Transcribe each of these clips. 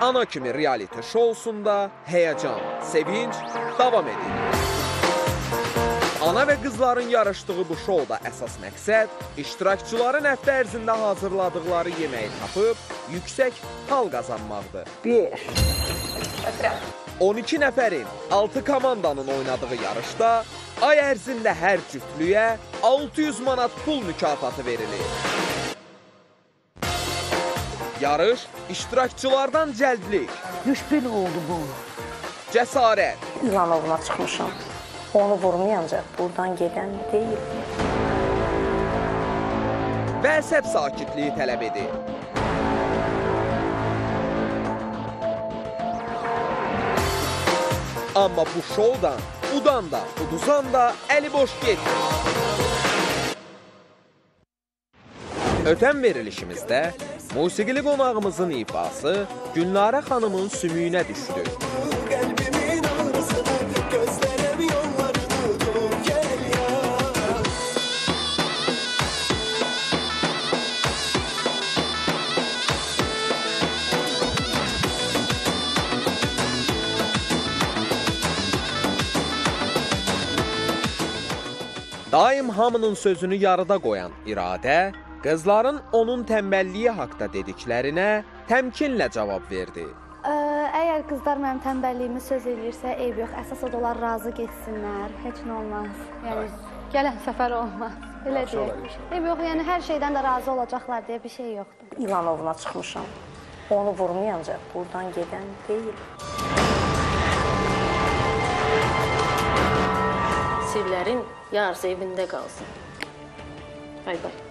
Ana kimi reality şousunda həyəcan, sevinç davam edir. Ana və qızların yarışdığı bu şouda əsas məqsəd iştirakçıların həftə ərzində hazırladıqları yeməyi tapıb yüksək hal qazanmaqdır. 5. 12 nəfərin 6 komandanın oynadığı yarışda ay ərzində hər cütlüyə 600 manat pul mükafatı verilir. Yarış iştirakçılardan cəldlik, 100 bin oldu bu. cəsarət, İlanovuna çıxmışam. Onu vurmayınca buradan gedən deyil. və əsəb sakitliyi tələb edir. Amma bu şoudan udan da, uduzan da əli boş getmir. Ötən verilişimizdə musiqili qonağımızın ifası Günlarə xanımın sümüyünə düşdü. Kalbimin ağrısını gözlerem yollarını dur gel ya Daim hamının sözünü yarıda qoyan İradə, qızların onun tənbəlliyi haqqda dediklərinə təmkinlə cavab verdi. Ə, Əgər qızlar mənim tənbəlliyimi söz eləyirsə, eyb yox. Əsas odur onlar razı getsinlər. Heç nə olmaz. Yəni gələn səfər olmaz. Elə deyək. Eyb yox, yəni hər şeydən də razı olacaqlar deyə bir şey yoxdur. İlanovuna çıxmışam. Onu vurmayınca buradan gedən deyil. Sirlərin yarısı evində qalsın. Bay bay.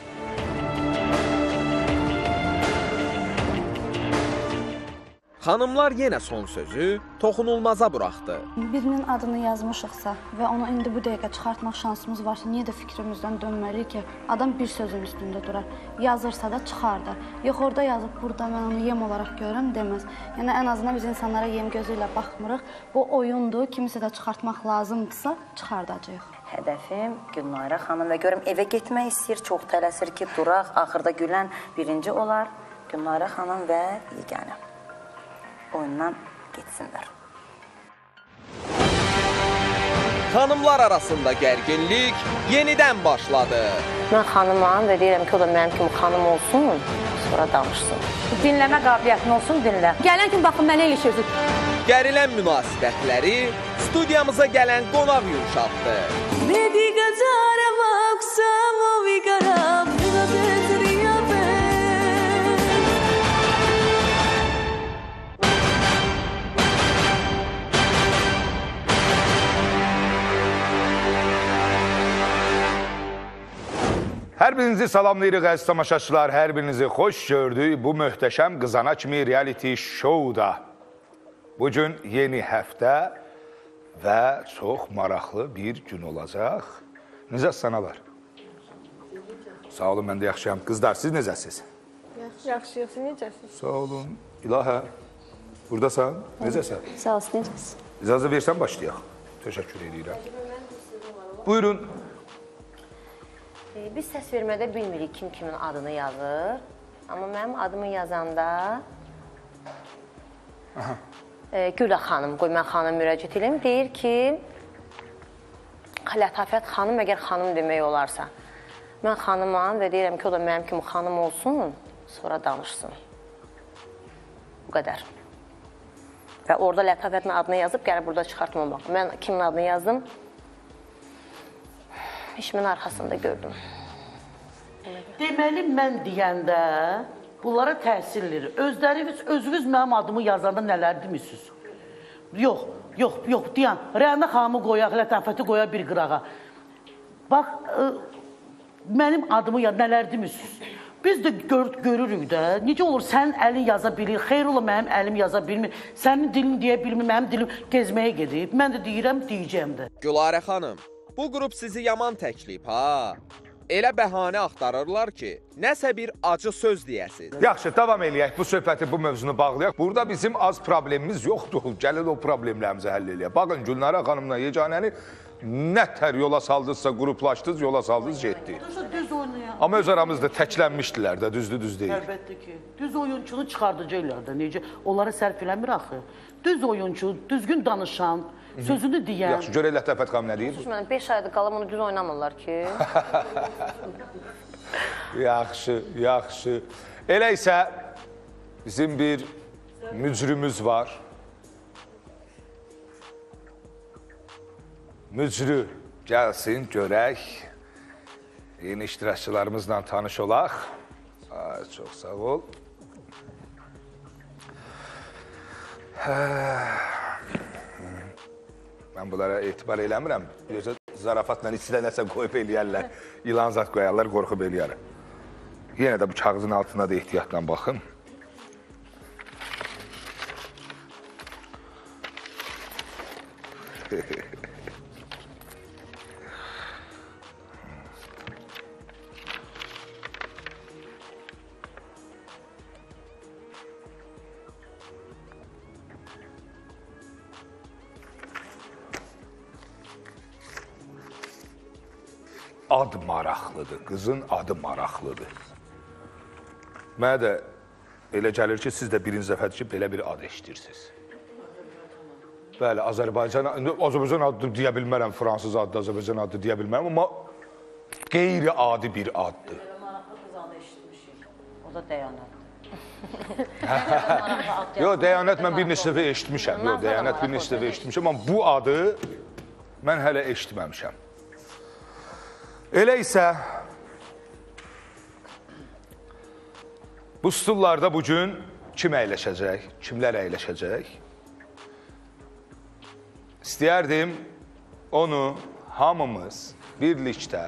Xanımlar yenə son sözü toxunulmaza buraxdı. Birinin adını yazmışıqsa və onu indi bu dəqiqə çıxartmaq şansımız varsa, niyə də fikrimizdən dönməliyik ki, adam bir sözün üstündə durar. Yazırsa da çıxardar. Yox orada yazıb burada mən onu yem olaraq görürəm deməz. Yəni ən azından biz insanlara yem gözü ilə baxmırıq. Bu oyundur. Kimisə də çıxartmaq lazımdırsa, çıxardacağıq. Hədəfim Gülnarə xanım və görüm evə getmək istəyir, çox tələsir ki, duraq, axırda gülən birinci olar. Gülnarə xanım və yeganə. Oyundan getsinlər. Xanımlar arasında gərginlik yenidən başladı. Mən xanımam və deyirəm ki, o da mənim kimi xanım olsun, sonra danışsın. Dinləmə qabiliyyətin olsun, dinlə. Gələn kimi baxın mənə ilişirsiniz. Gərilən münasibətləri studiyamıza gələn qonaq yumşaltdı. Vedi gazare maksamo vigara Vina tetriya be Hər birinizi salamlayırıq əziz tamaşaçılar. Hər birinizi xoş gördük bu möhtəşəm qızana kimi reality show-da. Bu gün yeni həftə və çox maraqlı bir gün olacaq. Necə sanalar? Sağ olun, mən də yaxşıyam. Qızlar, siz necəsiz? Yaxşıyıq, necəsiz? Sağ olun. İlahə, buradasan? Necəsən? Sağ olsun, necəsiz? İcazə versən başlayaq. Təşəkkür edirəm. Buyurun. E, biz səs vermədə bilmirik kim kimin adını yazır. Amma mənim adımı yazanda e, Gülə xanım, qoy mən xanım müraciət edim, deyir ki, Lətafət xanım əgər xanım demək olarsa. Mən xanımam və deyirəm ki, o da mənim kimi xanım olsun, sonra danışsın. Bu qədər. Və orada Lətafətin adını yazıb gəlib burada çıxartmamaq. Mən kimin adını yazdım? İşimin arxasında gördüm. Deməli mən deyəndə bunlara təsirlir. Özləriniz özünüz mənim adımı yazanda nələr demirsiniz? Yox, yox, yox, deyən. Rəna xanımı qoyaq, Lətafəti qoya bir qırağa. Bax, ə, mənim adımı ya nələr demirsiniz? Biz də gör, görürük də. Necə olur sənin əlin yaza bilir, xeyr ola mənim əlim yaza bilmir. Sənin dilin deyə bilmir, mənim dilim gezməyə gedib. Mən də deyirəm, deyəcəm də. Gülarə xanım, bu qrup sizi yaman təklif ha. Elə bəhanə axtarırlar ki, nəsə bir acı söz deyəsiz. Yaxşı, davam eləyək bu söhbəti, bu mövzunu bağlayaq. Burada bizim az problemimiz yoxdur. Gəlin o problemlərimizi həll eləyək. Baxın, Gülnara xanımla yeganəni nətər yola saldınızsa qruplaşdınız, yola saldınız, getdi. Düz oynayan? Amma öz aramızda təklənmişdilər də, düzdür, düz deyil. Əlbəttə ki, düz oyunçunu çıxardacaqlar da necə? Onları sərf eləmir axı. Düz oyunçu, düzgün danışan, sözünü deyən. Yaxşı, görək Lətəfət xanım nə deyir? Mən 5 aydır qalım onu düz oynamırlar ki. Yaxşı, yaxşı. Elə isə bizim bir mücrümüz var. Mücrü gəlsin, görək. Yeni iştirakçılarımızla tanış olaq. Ay, çox sağ ol. Mən bunlara etibar eləmirəm. Yoxsa zarafatla içinə nəsə qoyub eləyərlər. İlan zat qoyarlar, qorxub eləyərəm. Yenə də bu kağızın altına da ehtiyatla baxın. Ad maraqlıdır, qızın adı maraqlıdır. Mənə də elə gəlir ki, siz də birinci dəfədir ki, belə bir ad eşidirsiniz. Bəli, Azərbaycan, Azərbaycan adı deyə bilmərəm, fransız adı, Azərbaycan adı deyə bilmərəm, amma qeyri-adi bir addır. O da dayanır. Yox, Dəyanət mən bir neçə dəfə eşitmişəm. Yox, Dəyanət bir neçə dəfə eşitmişəm, amma bu adı mən hələ eşitməmişəm. Elə isə bu stullarda bu gün kim əyləşəcək, kimlər əyləşəcək? İstəyərdim onu hamımız birlikdə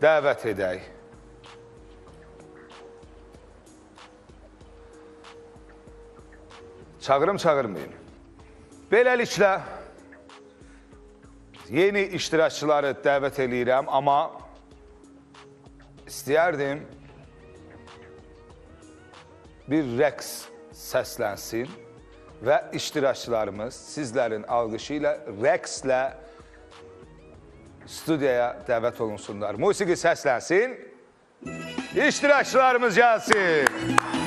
dəvət edək. Çağırım, çağırmayım. Beləliklə yeni iştirakçıları dəvət eləyirəm, amma istəyərdim bir rəqs səslənsin və iştirakçılarımız sizlərin alqışı ilə rəqslə studiyaya dəvət olunsunlar. Musiqi səslənsin, iştirakçılarımız gəlsin.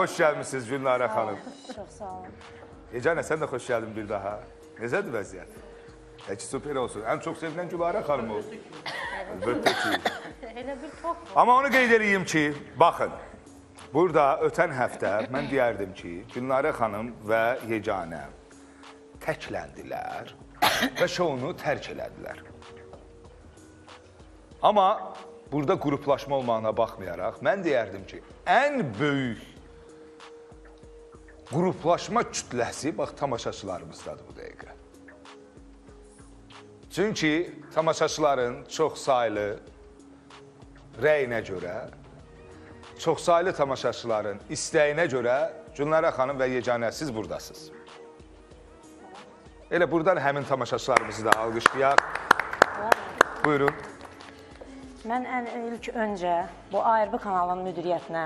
Xoş gəlmisiniz Gülnarə xanım. Çox sağ olun. Yecanə sən də xoş gəldin bir daha. Necədir vəziyyət? Peki super olsun. Ən çox sevilən Gülarə xanım o. Əlbəttə ki. Elə bir top Amma onu qeyd edeyim ki, baxın. Burada ötən həftə mən deyərdim ki, Gülnarə xanım və Yeganə təkləndilər və şounu tərk elədilər. Amma burada qruplaşma olmağına baxmayaraq mən deyərdim ki, ən böyük qruplaşma kütləsi bax tamaşaçılarımızdadır bu dəqiqə. Çünki tamaşaçıların çox saylı rəyinə görə, çoxsaylı tamaşaçıların istəyinə görə Gülnara xanım və Yeganə siz burdasınız. Elə buradan həmin tamaşaçılarımızı da alqışlayaq. Buyurun. Mən ən ilk öncə bu ARB kanalının müdiriyyətinə,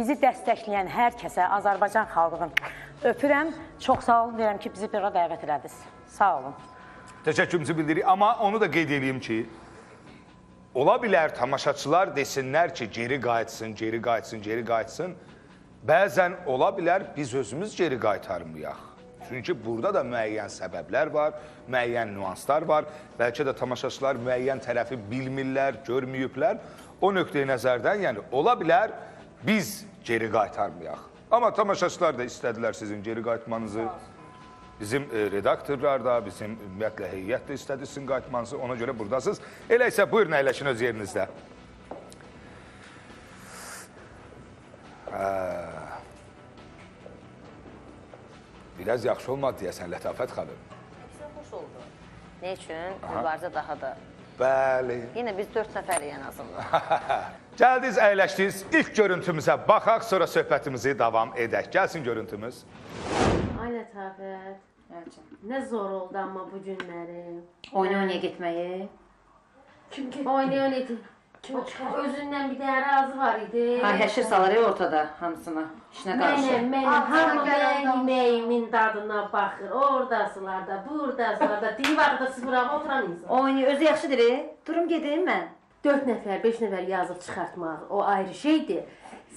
bizi dəstəkləyən hər kəsə, Azərbaycan xalqının öpürəm. Çox sağ olun deyirəm ki, bizi bura dəvət elədiniz. Sağ olun. Təşəkkürümüzü bildiririk. Amma onu da qeyd edeyim ki, ola bilər tamaşaçılar desinlər ki, geri qayıtsın, geri qayıtsın, geri qayıtsın. Bəzən ola bilər biz özümüz geri qaytarmayaq. Çünki burada da müəyyən səbəblər var, müəyyən nüanslar var. Bəlkə də tamaşaçılar müəyyən tərəfi bilmirlər, görməyiblər. O nöqteyi nəzərdən, yəni ola bilər biz geri qaytarmayaq. Amma tamaşaçılar da istədilər sizin geri qayıtmanızı. Bizim e, redaktorlar da, bizim ümumiyyətlə heyət də istədi sizin qayıtmanızı. Ona görə buradasınız. Elə isə buyurun əyləşin öz yerinizdə. Hə. Biraz yaxşı olmadı deyəsən Lətafət xanım. Xoş oldu. Nə üçün? Mübarizə daha da. Bəli. Yenə biz 4 nəfərik ən azından. Gəldiniz, əyləşdiniz. İlk görüntümüzə baxaq, sonra söhbətimizi davam edək. Gəlsin görüntümüz. Ay Lətafət, nə zor oldu amma bu günləri. Oyna-oynaya getməyi. Kim ki? Oynaya idi. Özündən bir dənə razı var idi. Ha, həşir salır ya ortada hamısına. İşinə qarşı. Mənim, mənim hamı mənim yeməyimin dadına baxır. Oradasılar da, buradasılar da. Dili vaxtda sıfıra oturan insan. Oynayır, özü yaxşıdır. Durum gedim mən. 4 nəfər, 5 nəfər yazıb çıxartmaq o ayrı şeydir.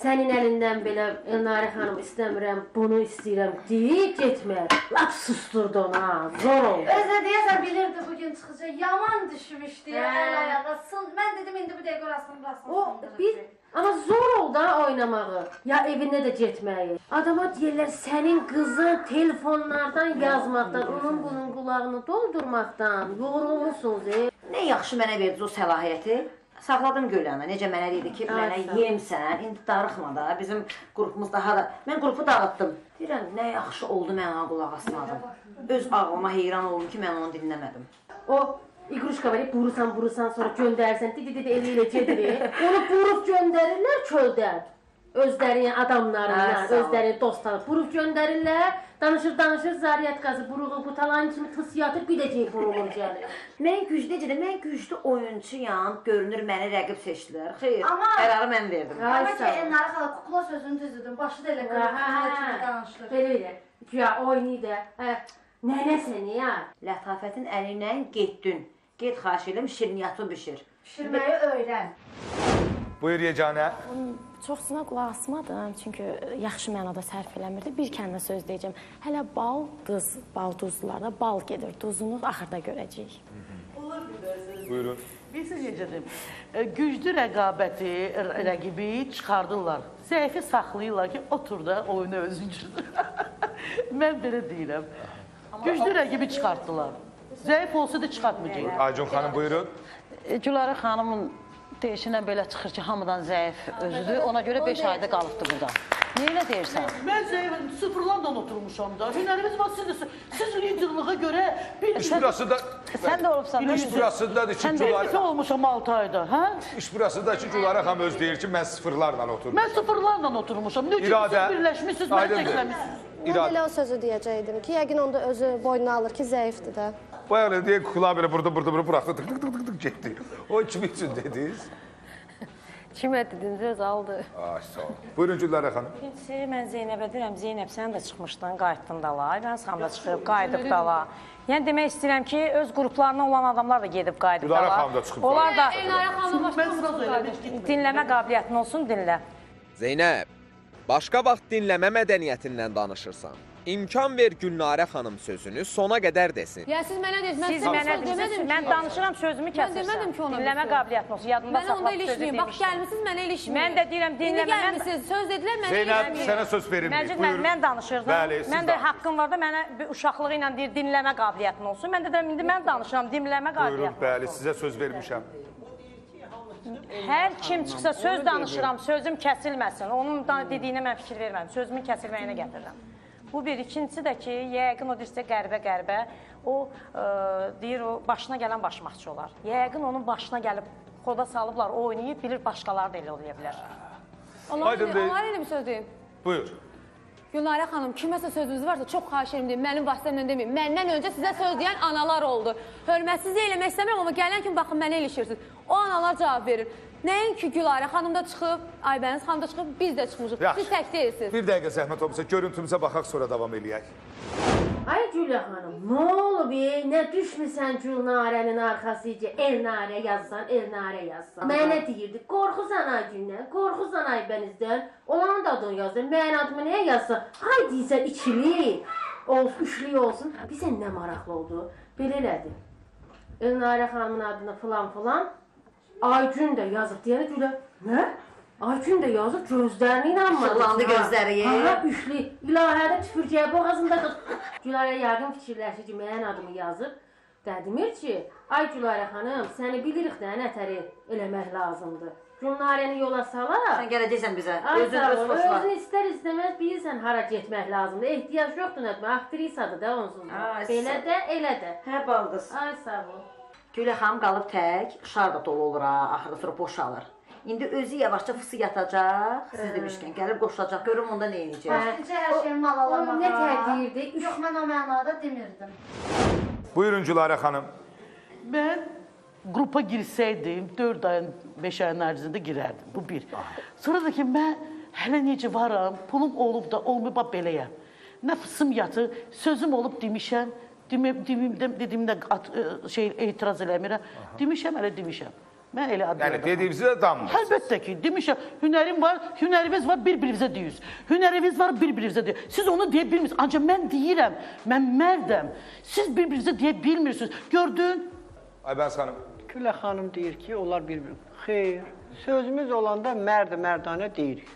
Sənin əlindən belə Elnarə xanım istəmirəm, bunu istəyirəm deyib getmə. Lap susturdu ona. Zor oldu. Özə deyəsən bilirdi bu gün çıxacaq. Yaman düşmüşdü. Hə. Əl ayağa sın. Mən dedim indi bu dəqiqə orasını burasını O bir amma zor oldu ha oynamağı. Ya evinə də getməyi. Adama deyirlər sənin qızın telefonlardan yazmaqdan, onun bunun qulağını doldurmaqdan yorulmusunuz. E. Nə yaxşı mənə verdi o səlahiyyəti. Saxladım Gülyanı. Necə mənə dedi ki, mənə ol. yemsən, indi darıxma da. Bizim qrupumuz daha da. Mən qrupu dağıtdım. Deyirəm, nə yaxşı oldu mən ona qulaq asmadım. Öz ağlıma heyran oldum ki, mən onu dinləmədim. O iqruşka var, burusan, burusan, sonra göndərsən, didi didi elə elə gedir. Onu burub göndərirlər çöldən. Özlərinin adamlarına, özlərinin dostları burub göndərirlər. Danışır, danışır, Zariyat qazı buruğu bu talan kimi tıs yatır, bir də deyib buruğun gəlir. Mən güclü necə mən güclü oyunçuyam. Görünür məni rəqib seçdilər. Xeyr, qərarı mən verdim. Amma ki. Elnarə xala kukla sözünü düzdürdün. Başı da elə Hə, hə, qırmızı kimi hə. danışır. Belə elə. Güya oynayır da. Hə, nənə səni ya. Lətafətin əli ilə getdin. Get xahiş edirəm, şirniyyatı bişir. Pişirməyi öyrən. Buyur yeganə. Çoxsuna qulaq asmadım, çünki yaxşı mənada sərf eləmirdi. Bir kəlmə söz deyəcəm. Hələ bal, duz, bal duzlularda bal gedir. Duzunu axırda görəcəyik. Buyurun. Bilirsiniz necədir? E, Güclü rəqabəti, rəqibi çıxardırlar. Zəifi saxlayırlar ki, otur da oyunu özüncür. Mən belə deyirəm. Güclü rəqibi çıxartdılar. Zəif olsa da çıxartmayacaq. Aycun xanım buyurun. E, Gülarə xanımın deyişindən belə çıxır ki, hamıdan zəif özüdür. Ona görə 5 ayda qalıbdı burada. Neyə deyirsən? Mən zəif sıfırlarla oturmuşam da. Hünərimiz var siz də. Siz liderliğə görə bir İş burası da Sən də olubsan. İş burasındadır ki, Sən də Gülarə. Zəif olmuşam 6 ayda, hə? İş burasıdır ki, Gülarə xanım öz deyir ki, mən sıfırlarla oturum. Mən sıfırlarla oturmuşam. Ne ki İradə, siz birləşmisiniz, məni aydındır. təkləmisiniz. Mən elə o sözü deyəcəydim ki, yəqin onda özü boynuna alır ki, zəifdir də. Bayaq deyə kukla belə burada, burada, burada buraxdı, tık tık tık tık tık getdi. O kim üçün dediniz? Kimə dedin söz aldı. Ay, sağ ol. Buyurun Gülarə xanım. İkincisi, mən Zeynəbə deyirəm, Zeynəb sən də çıxmışdın, qayıtdın dala. Mən xanım da çıxıb, qayıdıb dala. Yəni demək istəyirəm ki, öz qruplarına olan adamlar da gedib qayıdıb dala. xanım da çıxıb Onlar da dinləmə qabiliyyətin olsun, dinlə. Zeynəb, başqa vaxt dinləmə mədəniyyətindən danışırsan. İmkan ver Gülnarə xanım sözünü sona qədər desin. Yəni siz mənə dediniz, Siz mənə demisiniz, mən danışıram, sözümü kəsirsən. demədim ki, ona Dinləmə qabiliyyətin olsun, yadında Mən saxla. onda bu sözü ilişməyim. Bax gəlmisiniz mənə ilişməyin. Mən də deyirəm, dinləmə. Mən gəlmisiniz, söz dedilər mənə Zeynəb, ilişməyin. sənə söz verilmir. Məncid, mən, Buyurun. mən danışırdım. Bəli, mən də haqqım var da mənə bir uşaqlığı ilə deyir dinləmə qabiliyyətin olsun. Mən də deyirəm indi mən danışıram, dinləmə Buyurun, qabiliyyətin. bəli, sizə söz vermişəm. Hər kim çıxsa söz danışıram, sözüm kəsilməsin. Onun da dediyinə mən fikir verməm. Sözümün kəsilməyinə gətirirəm. Bu bir. İkincisi də ki, yəqin o deyirsə qəribə-qəribə, o ə, deyir o başına gələn başmaqçı olar. Yəqin onun başına gəlib xoda salıblar, o oynayıb bilir başqaları da elə ola bilər. Onlar elə bir söz deyim. Buyur. Gülnarə xanım, kiməsə sözünüz varsa çox xahiş edirəm deyin. Mənim vasitəmlə deməyin. Məndən öncə sizə söz deyən analar oldu. Hörmətsizlik eləmək istəmirəm, amma gələn kimi baxın mənə ilişirsiniz. O analar cavab verir. Nəinki Gülarə xanım da çıxıb, Aybəniz xanım da çıxıb, biz də çıxmışıq. Yaxşı. Siz tək deyilsiniz. Bir dəqiqə zəhmət olmasa görüntümüzə baxaq, sonra davam eləyək. Ay Gülə xanım, nə olub? E? Nə düşmüsən Gülnarənin arxasıca? Elnarə yazsan, Elnarə yazsan. Mənə deyirdi, qorxusan ay gündən, qorxusan ay bənizdən. Onun da adını yazdı. Mənim adımı niyə yazsan? Ay deyirsən ikili, olsun, üçlü olsun. Bizə nə maraqlı oldu? Belə elədi. Elnarə xanımın adını falan falan. Aygün də yazıb deyəni Gülə. Nə? Aygün də yazıb gözlərini inanmadı. Işıqlandı gözləri. Aha, üçlü. İlahədə tüpürcəyə boğazında qız. Gülarə yəqin fikirləşir ki, mənim adımı yazıb. Dedimir ki, ay Gülarə xanım, səni bilirik də nətəri eləmək lazımdır. Gülnarəni yola salar. Sən gələcəksən bizə. Özün öz xoşuna. Özün istər istəməz bilirsən hara getmək lazımdır. Ehtiyac yoxdur nədir? Aktrisadır da onsuz. Belə də, elə də. Hə baldız. Ay sağ ol. Gülə xanım qalıb tək, şar da dolu olur ha, axırda sonra boşalır. İndi özü yavaşca fısı yatacaq, siz demişkən gəlib qoşulacaq. Görüm onda nə edəcək. Necə hər şeyi malalamağa. nə tədirdi? Yox, mən o mənada demirdim. Buyurun Gülarə xanım. Ben grupa girseydim 4 ayın 5 ayın ərzində girərdim. Bu bir. Sonra da ki mən hələ necə varam, pulum olub da olmayıb beləyəm. Nəfsim yatır, sözüm olub demişəm. Demim, demimdə dedimdə at, ə, şey etiraz eləmirəm. Demişəm, hələ demişəm. Mən elə addım. Yəni dediyinizi də damdır. Əlbəttə ki, demişəm, hünərim var, hünərimiz var, bir-birimizə deyirsiniz. Hünərimiz var, bir-birimizə deyir. Siz onu deyə bilmirsiniz. Ancaq mən deyirəm, mən mərdəm. Siz bir-birinizə deyə bilmirsiniz. Gördün? Aybəniz xanım. Gülə xanım deyir ki, onlar bir-bir. Xeyr, sözümüz olanda mərd mərdanə deyirik.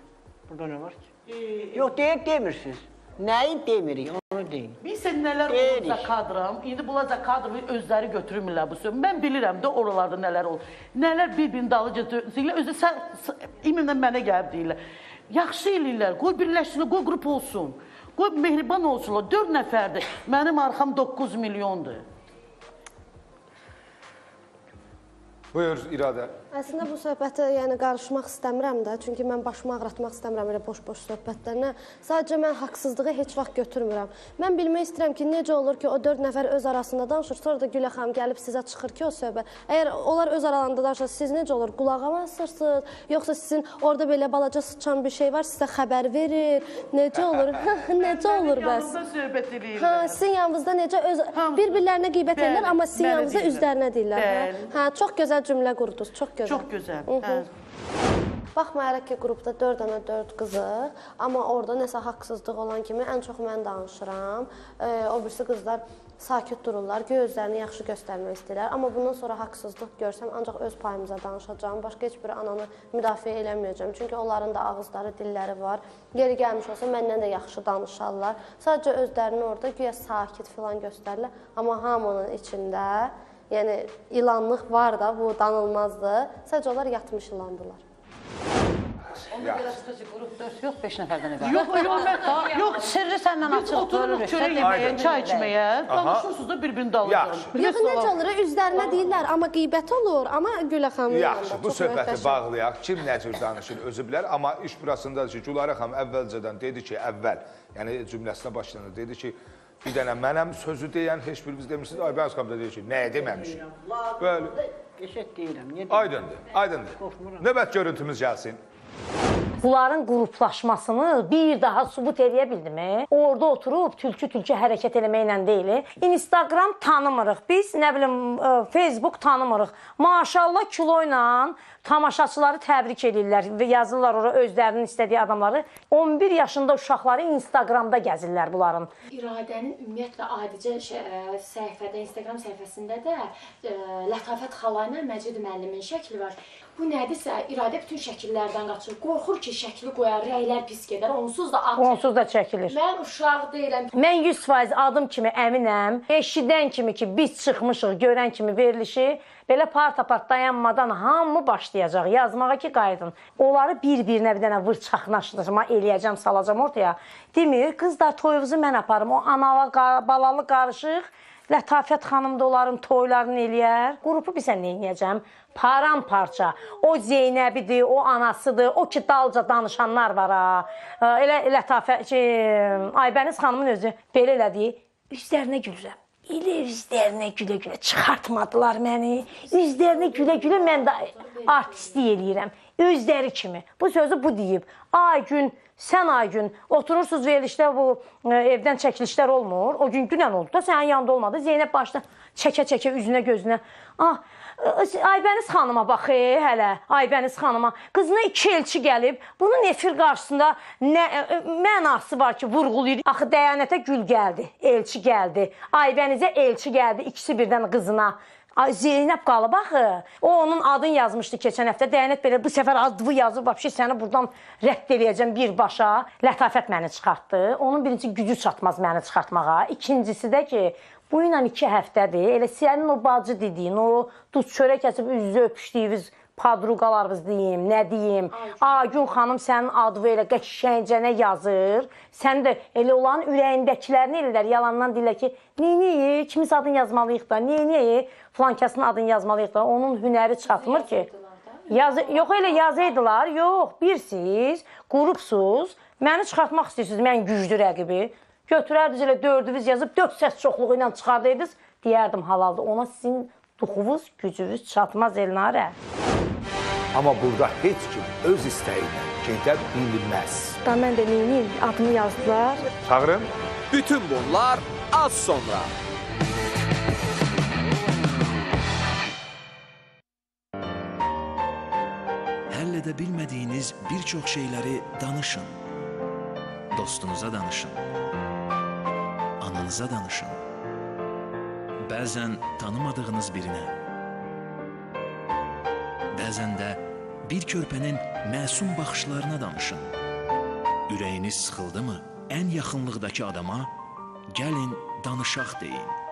Burada nə var ki? Yox, deyib demirsiniz. Nəyi demirik, onu deyin. Bilsən nələr Deyirik. olacaq kadram. İndi bunlar kadrı özləri götürmürlər bu söz. Mən bilirəm də oralarda nələr olur. Nələr bir-birinin dalınca deyirlər. Özü sən iminlə mənə gəlib deyirlər. Yaxşı eləyirlər. Qoy birləşsinlər, qoy qrup olsun. Qoy mehriban olsunlar. 4 nəfərdir. Mənim arxam 9 milyondur. Buyur İradə. Əslində bu söhbətə yəni qarışmaq istəmirəm də, çünki mən başımı ağrıtmaq istəmirəm elə boş-boş söhbətlərlə. Sadəcə mən haqsızlığı heç vaxt götürmürəm. Mən bilmək istəyirəm ki, necə olur ki, o 4 nəfər öz arasında danışır, sonra da Gülə xanım gəlib sizə çıxır ki, o söhbət. Əgər onlar öz aralarında danışır, siz necə olur? Qulağa mı asırsınız? Yoxsa sizin orada belə balaca sıçan bir şey var, sizə xəbər verir? Necə olur? necə olur bəs? Söhbət Hə, eləyirlər. sizin yanınızda necə öz bir-birlərinə qeybət edirlər, amma sizin yanınızda üzlərinə deyirlər. Hə? Hə, çox gözəl cümlə qurdunuz, çox gözəl. Çox gözəl. Hı -hı. Hə. Baxmayaraq ki, qrupda 4 dənə 4 qızıq, amma orada nəsə haqsızlıq olan kimi ən çox mən danışıram. E, o birisi qızlar sakit dururlar, göy özlərini yaxşı göstərmək istəyirlər. Amma bundan sonra haqsızlıq görsəm ancaq öz payımıza danışacağam. Başqa heç bir ananı müdafiə eləməyəcəm. Çünki onların da ağızları, dilləri var. Yeri gəlmiş olsa məndən də yaxşı danışarlar. Sadəcə özlərini orada güya sakit filan göstərirlər, amma hamının içində Yəni ilanlıq var da, bu danılmazdır. Sadəcə onlar yatmış ilandılar. Ona görə çıxıcı qrup 4 yox, 5 nəfərdən ibarət. Yox, yox, mən yox. Sirri səndən açıq otururuq görürük. çörək yeməyə, çay içməyə, danışırsınız da bir-birini. Yaxşı. Yox, necə olur? Üzlərinə deyirlər, amma qeybət olur, amma Gülə xanım Yaxşı, bu söhbəti bağlayaq. Kim nə cür danışır özü bilər, amma iş burasındadır ki, Gülarə xanım əvvəlcədən dedi ki, əvvəl, yəni cümləsinə başlanır, dedi ki, bir dənə mənəm sözü deyən heç biriniz demirsiniz. Aybəniz xanım da deyir ki, nəyə deməmişik. Bəli. Qəşət deyirəm. Niyə deyirəm? Aydındır, aydındır. Növbət görüntümüz gəlsin. Bunların qruplaşmasını bir daha sübut eləyə bildimi? Orada oturub tülkü-tülkü hərəkət eləməklə deyil. Instagram tanımırıq. Biz nə bilim ə, Facebook tanımırıq. Maşallah kilo ilə tamaşaçıları təbrik edirlər və yazırlar ora özlərinin istədiyi adamları. 11 yaşında uşaqları Instagramda gəzirlər bunların. İradənin ümumiyyətlə adicə ə, səhifədə, Instagram səhifəsində də ə, Lətafət xala ilə Məcid müəllimin şəkli var. Bu nədirsə, İradə bütün şəkillərdən qaçır. Qorxur ki, şəkli qoyar, rəylər pis gedər. Onsuz da at. Onsuz da çəkilir. Mən uşaq deyirəm. Mən 100% adım kimi əminəm. Eşidən kimi ki biz çıxmışıq, görən kimi verilişi belə part-apart dayanmadan hamı başlayacaq yazmağa ki, qayıdın. Onları bir-birinə bir dənə vırçaqlaşdırma eləyəcəm, salacam ortaya. Demir, qızlar toyunuzu mən aparım. O anala, qar- balalı qarışıq. Lətafət xanım da onların toylarını eləyər. Qrupu bizə nə edəcəm? Paramparça. O Zeynəbidir, o anasıdır, o ki dalca danışanlar var ha. Elə Lətafət şey, Aybəniz xanımın özü belə elədi. Üzlərinə gülürəm. Elə üzlərinə gülə-gülə çıxartmadılar məni. Üzlərinə gülə-gülə mən də artistlik eləyirəm. Özləri kimi. Bu sözü bu deyib. Ay gün, sən ay gün oturursunuz verilişdə bu ə, evdən çəkilişlər olmur. O gün dünən oldu da sənin yanında olmadı. Zeynəb başda çəkə-çəkə üzünə gözünə. Ah, Aybəniz xanıma bax e, hələ. Aybəniz xanıma. Qızına iki elçi gəlib. Bunun efir qarşısında nə ə, mənası var ki, vurğulayır. Axı dəyanətə gül gəldi, elçi gəldi. Aybənizə elçi gəldi, ikisi birdən qızına. Zeynəb qalıb axı. O onun adını yazmışdı keçən həftə. Dəyanət belə bu səfər adını yazıb, vəbşi səni buradan rədd eləyəcəm birbaşa. Lətafət məni çıxartdı. Onun birinci gücü çatmaz məni çıxartmağa. İkincisi də ki, bu ilə iki həftədir. Elə sənin o bacı dediyin, o duz çörək kəsib üzü öpüşdüyünüz padruqalarımız deyim, nə deyim. Agün xanım sənin adı elə qəşəngcənə yazır. Sən də elə olan ürəyindəkilərini ellər, yalandan dilə ki, neyə, kimis adını yazmalıyıq da, neyə, filan kəsin adını yazmalıyıq da, onun hünəri çatmır ki. Yazı, yox elə yazıydılar, yox, birsiz, qrupsuz, məni çıxartmaq istəyirsiniz, mən güclü rəqibi. Götürərdiniz elə dördünüz yazıb, dörd səs çoxluğu ilə çıxardaydınız, deyərdim halaldır. Ona sizin duxunuz, gücünüz çatmaz Elnarə. Amma burada heç kim öz istəyi ilə gedə bilməz. Da mən də neyim, adımı yazdılar. Çağırın. Bütün bunlar az sonra. Həll edə bilmədiyiniz bir çox şeyləri danışın. Dostunuza danışın. Ananıza danışın. Bəzən tanımadığınız birinə. Bəzən də bir körpənin məsum baxışlarına danışın. Ürəyiniz sıxıldımı? Ən yaxınlıqdakı adama gəlin danışaq deyin.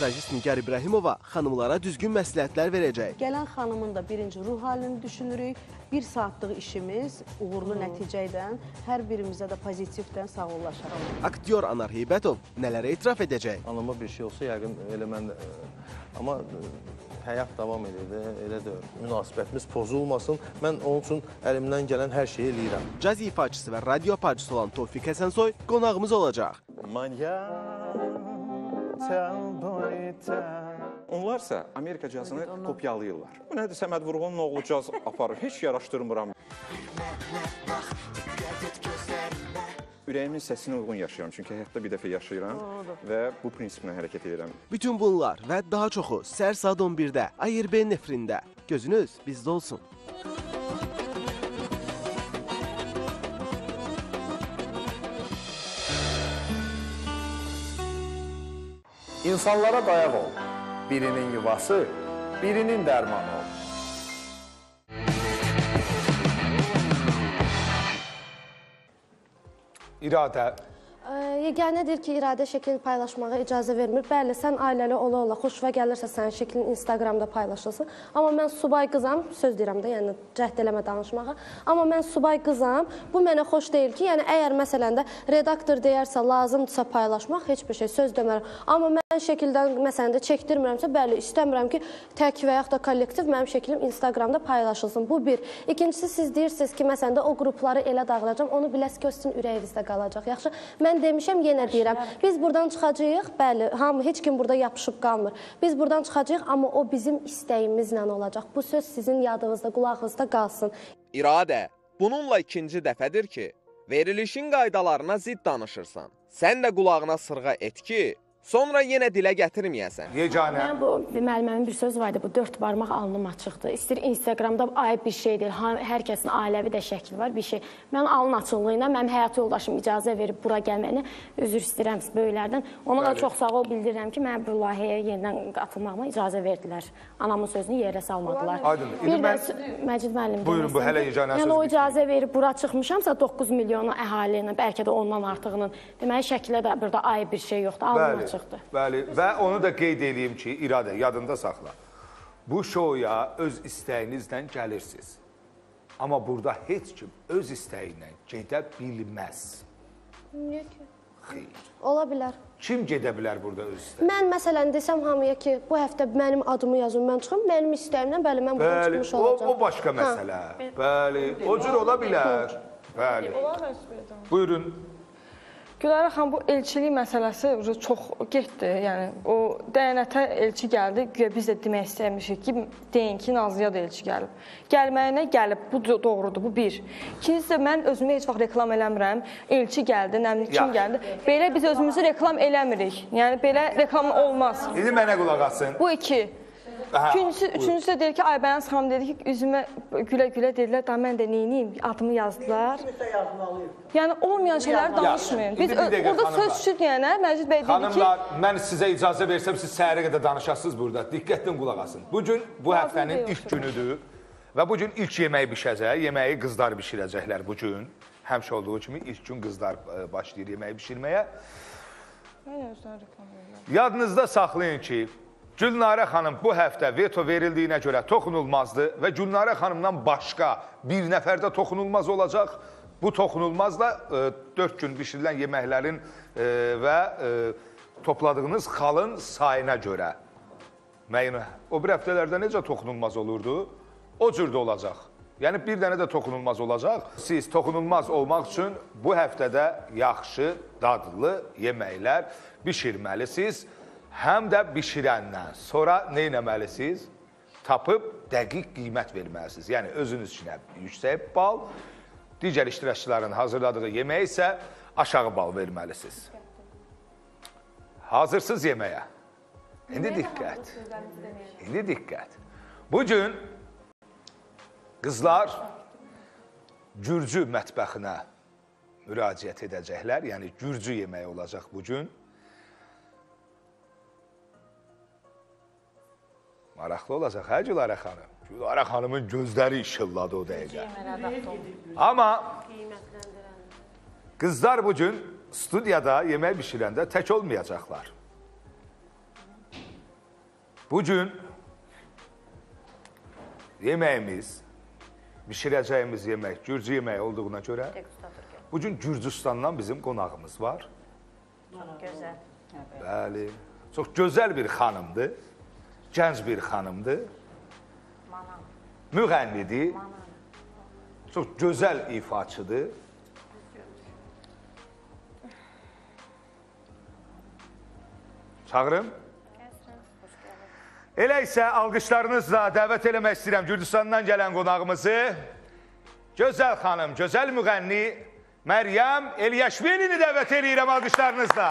Vizajist Nigar İbrahimova xanımlara düzgün məsləhətlər verəcək. Gələn xanımın da birinci ruh halini düşünürük. Bir saatlıq işimiz uğurlu nəticə ilə hər birimizə də pozitivdən sağollaşaraq. Aktyor Anar Heybətov nələrə etiraf edəcək? Anama bir şey olsa yəqin elə mən də- amma e, həyat davam edir də, elə də münasibətimiz pozulmasın. Mən onun üçün əlimdən gələn hər şeyi eləyirəm. Caz ifaçısı və radio ifaçısı olan Tofiq Həsənsoy qonağımız olacaq. Onlarsa Amerika cazını kopyalayırlar. Bu nədir Səməd Vurğunun oğlu caz aparır. Heç yaraşdırmıram. Ürəyimin səsinə uyğun yaşayıram. Çünki həyatda bir dəfə yaşayıram və bu prinsiplə hərəkət edirəm. Bütün bunlar və daha çoxu səhər saat 11-də ARB nefrində. Gözünüz bizdə olsun. İnsanlara dayaq ol. Birinin yuvası, birinin dərmanı ol. İradə, Ə, Yeganədir ki, iradə şəkil paylaşmağa icazə vermir. Bəli, sən ailəli ola-ola xoşuna gəlirsə sənin şəklin Instagramda paylaşılsın. Amma mən subay qızam, söz deyirəm də, yəni cəhd eləmə danışmağa. Amma mən subay qızam, bu mənə xoş deyil ki, yəni əgər məsələn də redaktor deyərsə lazımdırsa paylaşmaq heç bir şey söz demirəm. Amma mən şəkildən məsələn də çəkdirmirəmsə, bəli, istəmirəm ki, tək və yaxud da kollektiv mənim şəklim Instagramda paylaşılsın. Bu bir. İkincisi siz deyirsiniz ki, məsələn də o qrupları elə dağılacam, onu biləsiz ki, o sizin ürəyinizdə qalacaq. Yaxşı, mən demişəm, yenə deyirəm. Biz buradan çıxacağıq, bəli, hamı heç kim burada yapışıb qalmır. Biz buradan çıxacağıq, amma o bizim istəyimizlə olacaq. Bu söz sizin yadınızda, qulağınızda qalsın. İradə, bununla ikinci dəfədir ki, verilişin qaydalarına zidd danışırsan. Sən də qulağına sırğa et ki, sonra yenə dilə gətirməyəsən. Yeganə. Mən bu müəlliməmin bir söz var idi. Bu dörd barmaq alnım açıqdır. İstir Instagramda ayıb bir şey deyil. Hər kəsin ailəvi də şəkli var, bir şey. Mən alın açıqlığı ilə mənim həyat yoldaşım icazə verib bura gəlməyinə üzr istəyirəm böyüklərdən. Ona da Bəli. çox sağ ol bildirirəm ki, mənə bu layihəyə yenidən qatılmağıma icazə verdilər. Anamın sözünü yerə salmadılar. Aydındır. Bir də mən- s- Məcid müəllim Buyurun, bu hələ yeganə Yəni söz o icazə verib bura çıxmışamsa 9 milyonu əhali ilə, bəlkə də ondan artığının. Deməli şəklə də burada ayıb bir şey yoxdur. Alın Bəli, açıqdır. bəli. Və onu da qeyd edeyim ki, İradə, yadında saxla. Bu şouya öz istəyinizlə gəlirsiniz. Amma burada heç kim öz istəyi ilə gedə bilməz. Niyə ki? Xeyr. Ola bilər. Kim gedə bilər burada öz istəyi? Mən məsələn desəm hamıya ki, bu həftə mənim adımı yazın, mən çıxım, mənim istəyimlə bəli mən buradan Bəli, çıxmış olacağam. o başqa məsələ. Bəli, o cür ola bilər. Bəli. Buyurun. Gülərə xan, bu elçilik məsələsi çox getdi. Yəni o dəyanətə elçi gəldi. Güya biz də demək istəmişik ki, deyin ki, Nazlıya da elçi gəlib. Gəlməyinə gəlib. Bu do- doğrudur, bu bir. İkincisi də mən özümü heç vaxt reklam eləmirəm. Elçi gəldi, nə bilim kim gəldi. Belə biz özümüzü reklam eləmirik. Yəni belə reklam olmaz. İndi mənə qulaq asın. Bu iki. Aha, Üçüncüsü, üçüncüsü deyir ki, Aybəniz xanım dedi ki, üzümə gülə-gülə dedilər, da mən də neyniyim, adımı yazdılar. Yəni olmayan şeyləri danışmayın. Biz xanımlar. söz şu deyənə Məcid bəy dedi ki, Xanımlar, mən sizə icazə versəm, siz səhərə qədər danışasınız burada. Diqqətlə qulaq asın. Bu gün bu həftənin ilk günüdür və bu gün ilk yeməyi bişəcək. Yeməyi qızlar bişirəcəklər bu gün. Həmişə olduğu kimi ilk gün qızlar e, başlayır yeməyi bişirməyə. Yadınızda saxlayın ki, Gülnarə xanım bu həftə veto verildiyinə görə toxunulmazdı və Gülnarə xanımdan başqa bir nəfərdə toxunulmaz olacaq. Bu toxunulmazla 4 gün bişirilən yeməklərin e, və e, topladığınız xalın sayına görə müəyyən. O bir həftələrdə necə toxunulmaz olurdu? O cür də olacaq. Yəni bir dənə də toxunulmaz olacaq. Siz toxunulmaz olmaq üçün bu həftədə yaxşı, dadlı yeməklər bişirməlisiniz. Həm də bişirəndən sonra nə etməlisiniz? Tapıb dəqiq qiymət verməlisiniz. Yəni özünüz üçün yüksək bal, digər iştirakçıların hazırladığı yeməyə isə aşağı bal verməlisiniz. Hazırsınız yeməyə. İndi diqqət. İndi diqqət. Bu gün qızlar Gürcü mətbəxinə müraciət edəcəklər. Yəni Gürcü yeməyi olacaq bu gün. Maraqlı olacaq, hə Gülarə xanım? Gülarə xanımın gözləri işılladı o dəqiqə. Amma qızlar bu gün studiyada yemək bişirəndə tək olmayacaqlar. Bu gün yeməyimiz, bişirəcəyimiz yemək Gürcü yeməyi olduğuna görə bu gün Gürcüstandan bizim qonağımız var. Gözəl. Bəli, çox gözəl bir xanımdır, gənc bir xanımdır, müğənnidir, çox gözəl ifaçıdır. Çağırım. Elə isə alqışlarınızla dəvət eləmək istəyirəm Gürcüstandan gələn qonağımızı. Gözəl xanım, gözəl müğənni Məryəm Eliyəşvinini dəvət eləyirəm alqışlarınızla.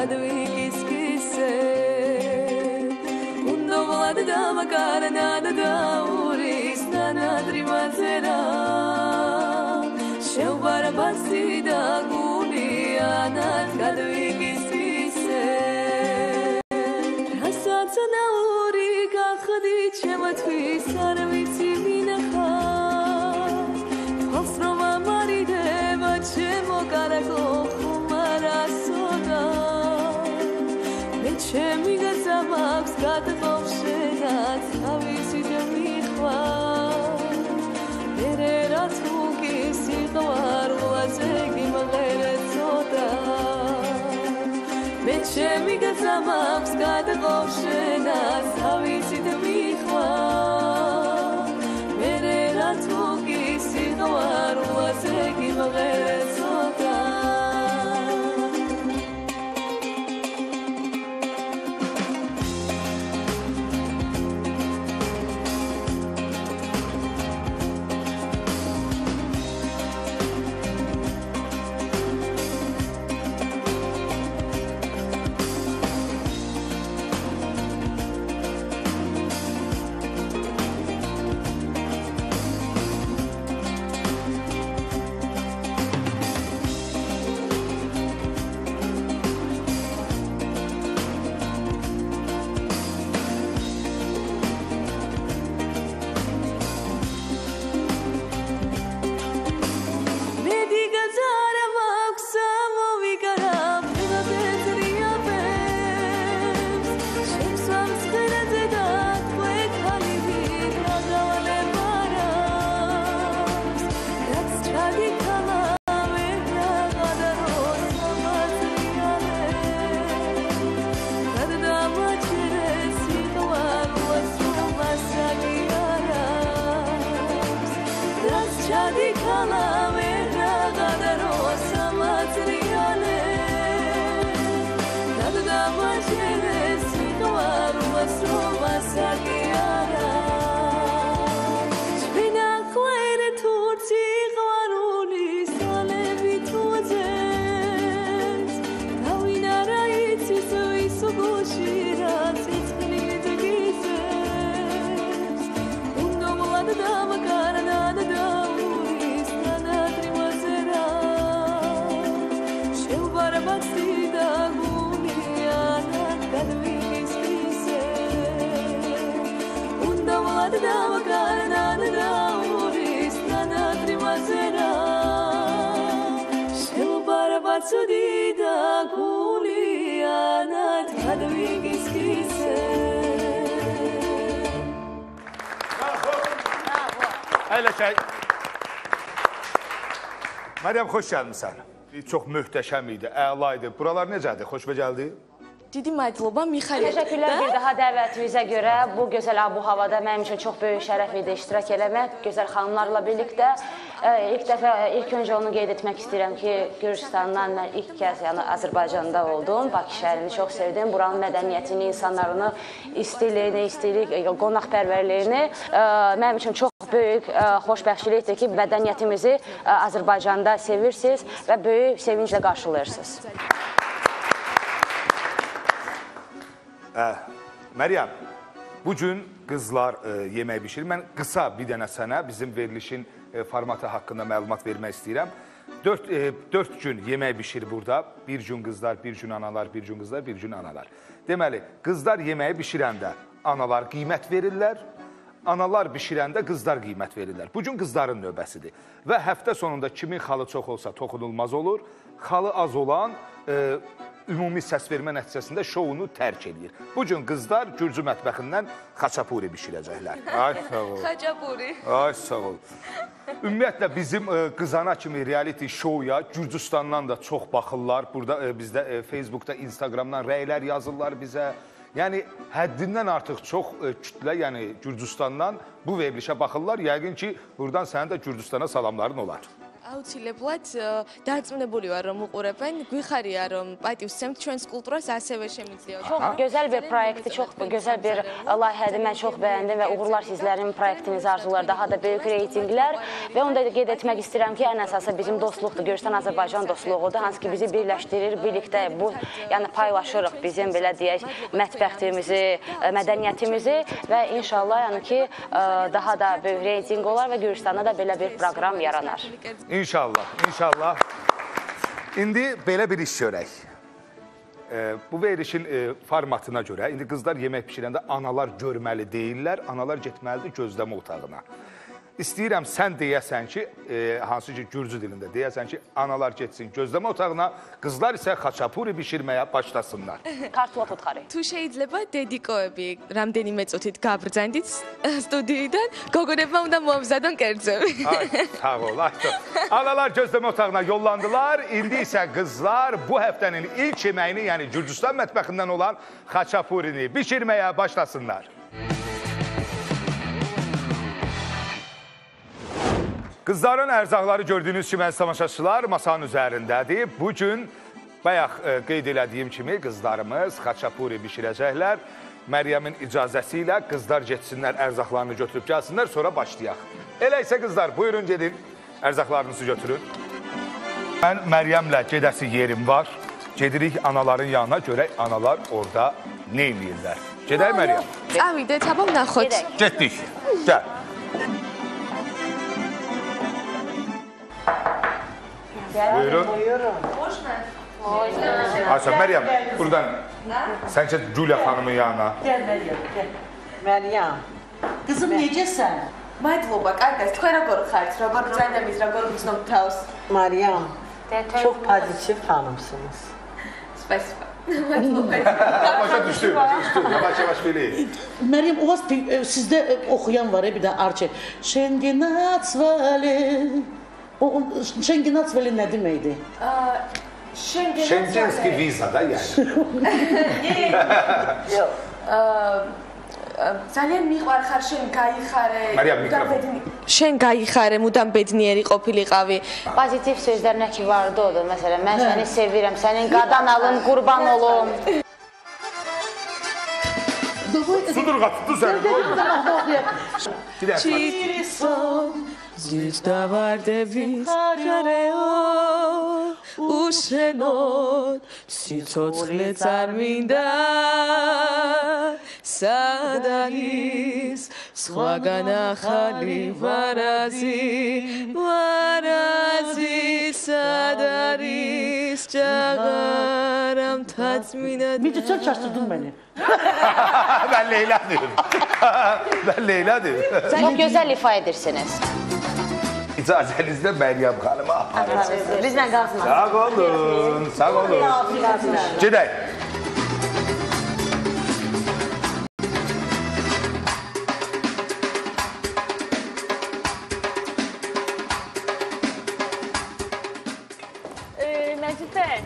Радуй кис-кисе, un doblad de macarena de dau. ჩემი გზა მაქვს გადაყო შენას Məryəm, xoş gəlmisən. Çox möhtəşəm idi, əla idi. Buralar necədir? Xoşbə gəldi? Didi mədluba Mixail. Təşəkkürlər bir daha dəvətinizə görə. Bu gözəl abu havada mənim üçün çox böyük şərəf idi iştirak eləmək gözəl xanımlarla birlikdə. İlk dəfə ilk öncə onu qeyd etmək istəyirəm ki, Gürcüstandan mən ilk kəz yəni Azərbaycanda oldum. Bakı şəhərini çox sevdim. Buranın mədəniyyətini, insanlarını, istiliyini, istilik, qonaqpərvərliyini ə, mənim üçün çox böyük ə, xoşbəxtçilikdir ki, mədəniyyətimizi ə, Azərbaycanda sevirsiniz və böyük sevinclə qarşılayırsınız. Ə, Məryəm, bu gün qızlar ə, yemək bişirir. Mən qısa bir dənə sənə bizim verilişin ə, formatı haqqında məlumat vermək istəyirəm. 4 4 gün yemək bişir burada. Bir gün qızlar, bir gün analar, bir gün qızlar, bir gün analar. Deməli, qızlar yeməyi bişirəndə analar qiymət verirlər. Analar bişirəndə qızlar qiymət verirlər. Bu gün qızların növbəsidir. Və həftə sonunda kimin xalı çox olsa toxunulmaz olur. Xalı az olan ə, ümumi səsvermə nəticəsində şounu tərk edir. Bu gün qızlar Gürcü mətbəxindən xaçapuri bişirəcəklər. Ay sağ ol. Xacapuri. Ay sağ ol. Ümumiyyətlə bizim ə, qızana kimi reality şouya Gürcüstandan da çox baxırlar. Burada ə, bizdə ə, Facebookda, Instagramdan rəylər yazırlar bizə. Yəni həddindən artıq çox ə, kütlə, yəni Gürcüstandan bu verilişə baxırlar. Yəqin ki, buradan sənin də Gürcüstana salamların olar აუცილებლად დარწმუნებული ვარ რომ უყურებენ გვიხარია რომ პატივსცემთ ჩვენს კულტურას ასევე შემიძლია Çox gözəl bir proyektdir, çox gözəl bir layihədir. Mən çox bəyəndim və uğurlar sizlərin proyektiniz, arzular, daha da böyük reytinqlər və onu da qeyd etmək istəyirəm ki, ən əsası bizim dostluqdur. Gürcüstan-Azərbaycan dostluğudur, hansı ki bizi birləşdirir, birlikdə bu, yəni paylaşırıq bizim belə deyək, mətbəxtimizi, mədəniyyətimizi və inşallah yəni ki, daha da böyük reytinq olar və Gürcüstanda da belə bir proqram yaranar. İnşallah, inşallah. İndi belə bir iş görək. E, bu verilişin e, formatına görə indi qızlar yemək bişirəndə analar görməli deyirlər, analar getməlidir gözləmə otağına. İstəyirəm sən deyəsən ki, e, hansı ki gürcü dilində deyəsən ki, analar getsin gözləmə otağına, qızlar isə xaçapuri bişirməyə başlasınlar. ქართულად უთხარი. თუ შეიძლება დედიკოები რამდენიმე წუთით გაბრძანდით სტუდიიდან გოგონებმა უნდა მოამზადონ კერძები Ay, sağ ol. Ay, sağ ol. Analar gözləmə otağına yollandılar. İndi isə qızlar bu həftənin ilk yeməyini, yəni Gürcüstan mətbəxindən olan xaçapurini bişirməyə başlasınlar. Qızların ərzaqları gördüyünüz kimi əziz tamaşaçılar masanın üzərindədir. Bu gün bayaq e, qeyd elədiyim kimi qızlarımız xaçapuri bişirəcəklər. Məryəmin icazəsi ilə qızlar getsinlər, ərzaqlarını götürüb gəlsinlər, sonra başlayaq. Elə isə qızlar, buyurun gedin, ərzaqlarınızı götürün. Mən Məryəmlə gedəsi yerim var. Gedirik anaların yanına, görək analar orada nə eləyirlər. Gedək Məryəm. Abi de tamam da xoç. Getdik. Gəl. Buyurun. Buyurun. Hoş Ayşe, Meryem buradan sen çet Julia Hanım'ın yanına. Gel Meryem gel. Meryem. Kızım necesin? მადლობა, კარგად. თქვენ როგორ ხართ? როგორ წანებით, როგორ გწნობთ თავს? მარიამ. Çok pozitif hanımsınız. Спасибо. Başa düştü, başa düştü. Yavaş yavaş beni. Meryem, o sizde okuyan var ya bir de Arçe. Şengen atsvale. შენგენაც ველი ნადიმეიდი. აა შენგენაც შენგენსკი ვიზა და ია. იო. აა ძალიან მიყვარხარ შენ გაიხარე შენ გაიხარე მუდამ ბედნიერი ყოფილიყავი. პოზიტივ სözlerine vardıydı mesela ben seni seviyorum senin qadan alım qurban olum Sudur qaçdı sən. Çirisom გზის დავარდები ხარეო უშენოდ სიცოცხლე არ მინდა სადაის სხვაგან ახალი ვარაზი ვარაზი სადაის ჯაგარამ თაცმინად მიდით ჩაშტუდუმენე და ლეილა ben Leyla diyorum. ben Leyla diyorum. Çox gözəl ifa edirsiniz. İcazenizle Meryem Hanım'a aparırsın. Bizlə qalsın. Sağ olun, sağ olun. Gedək.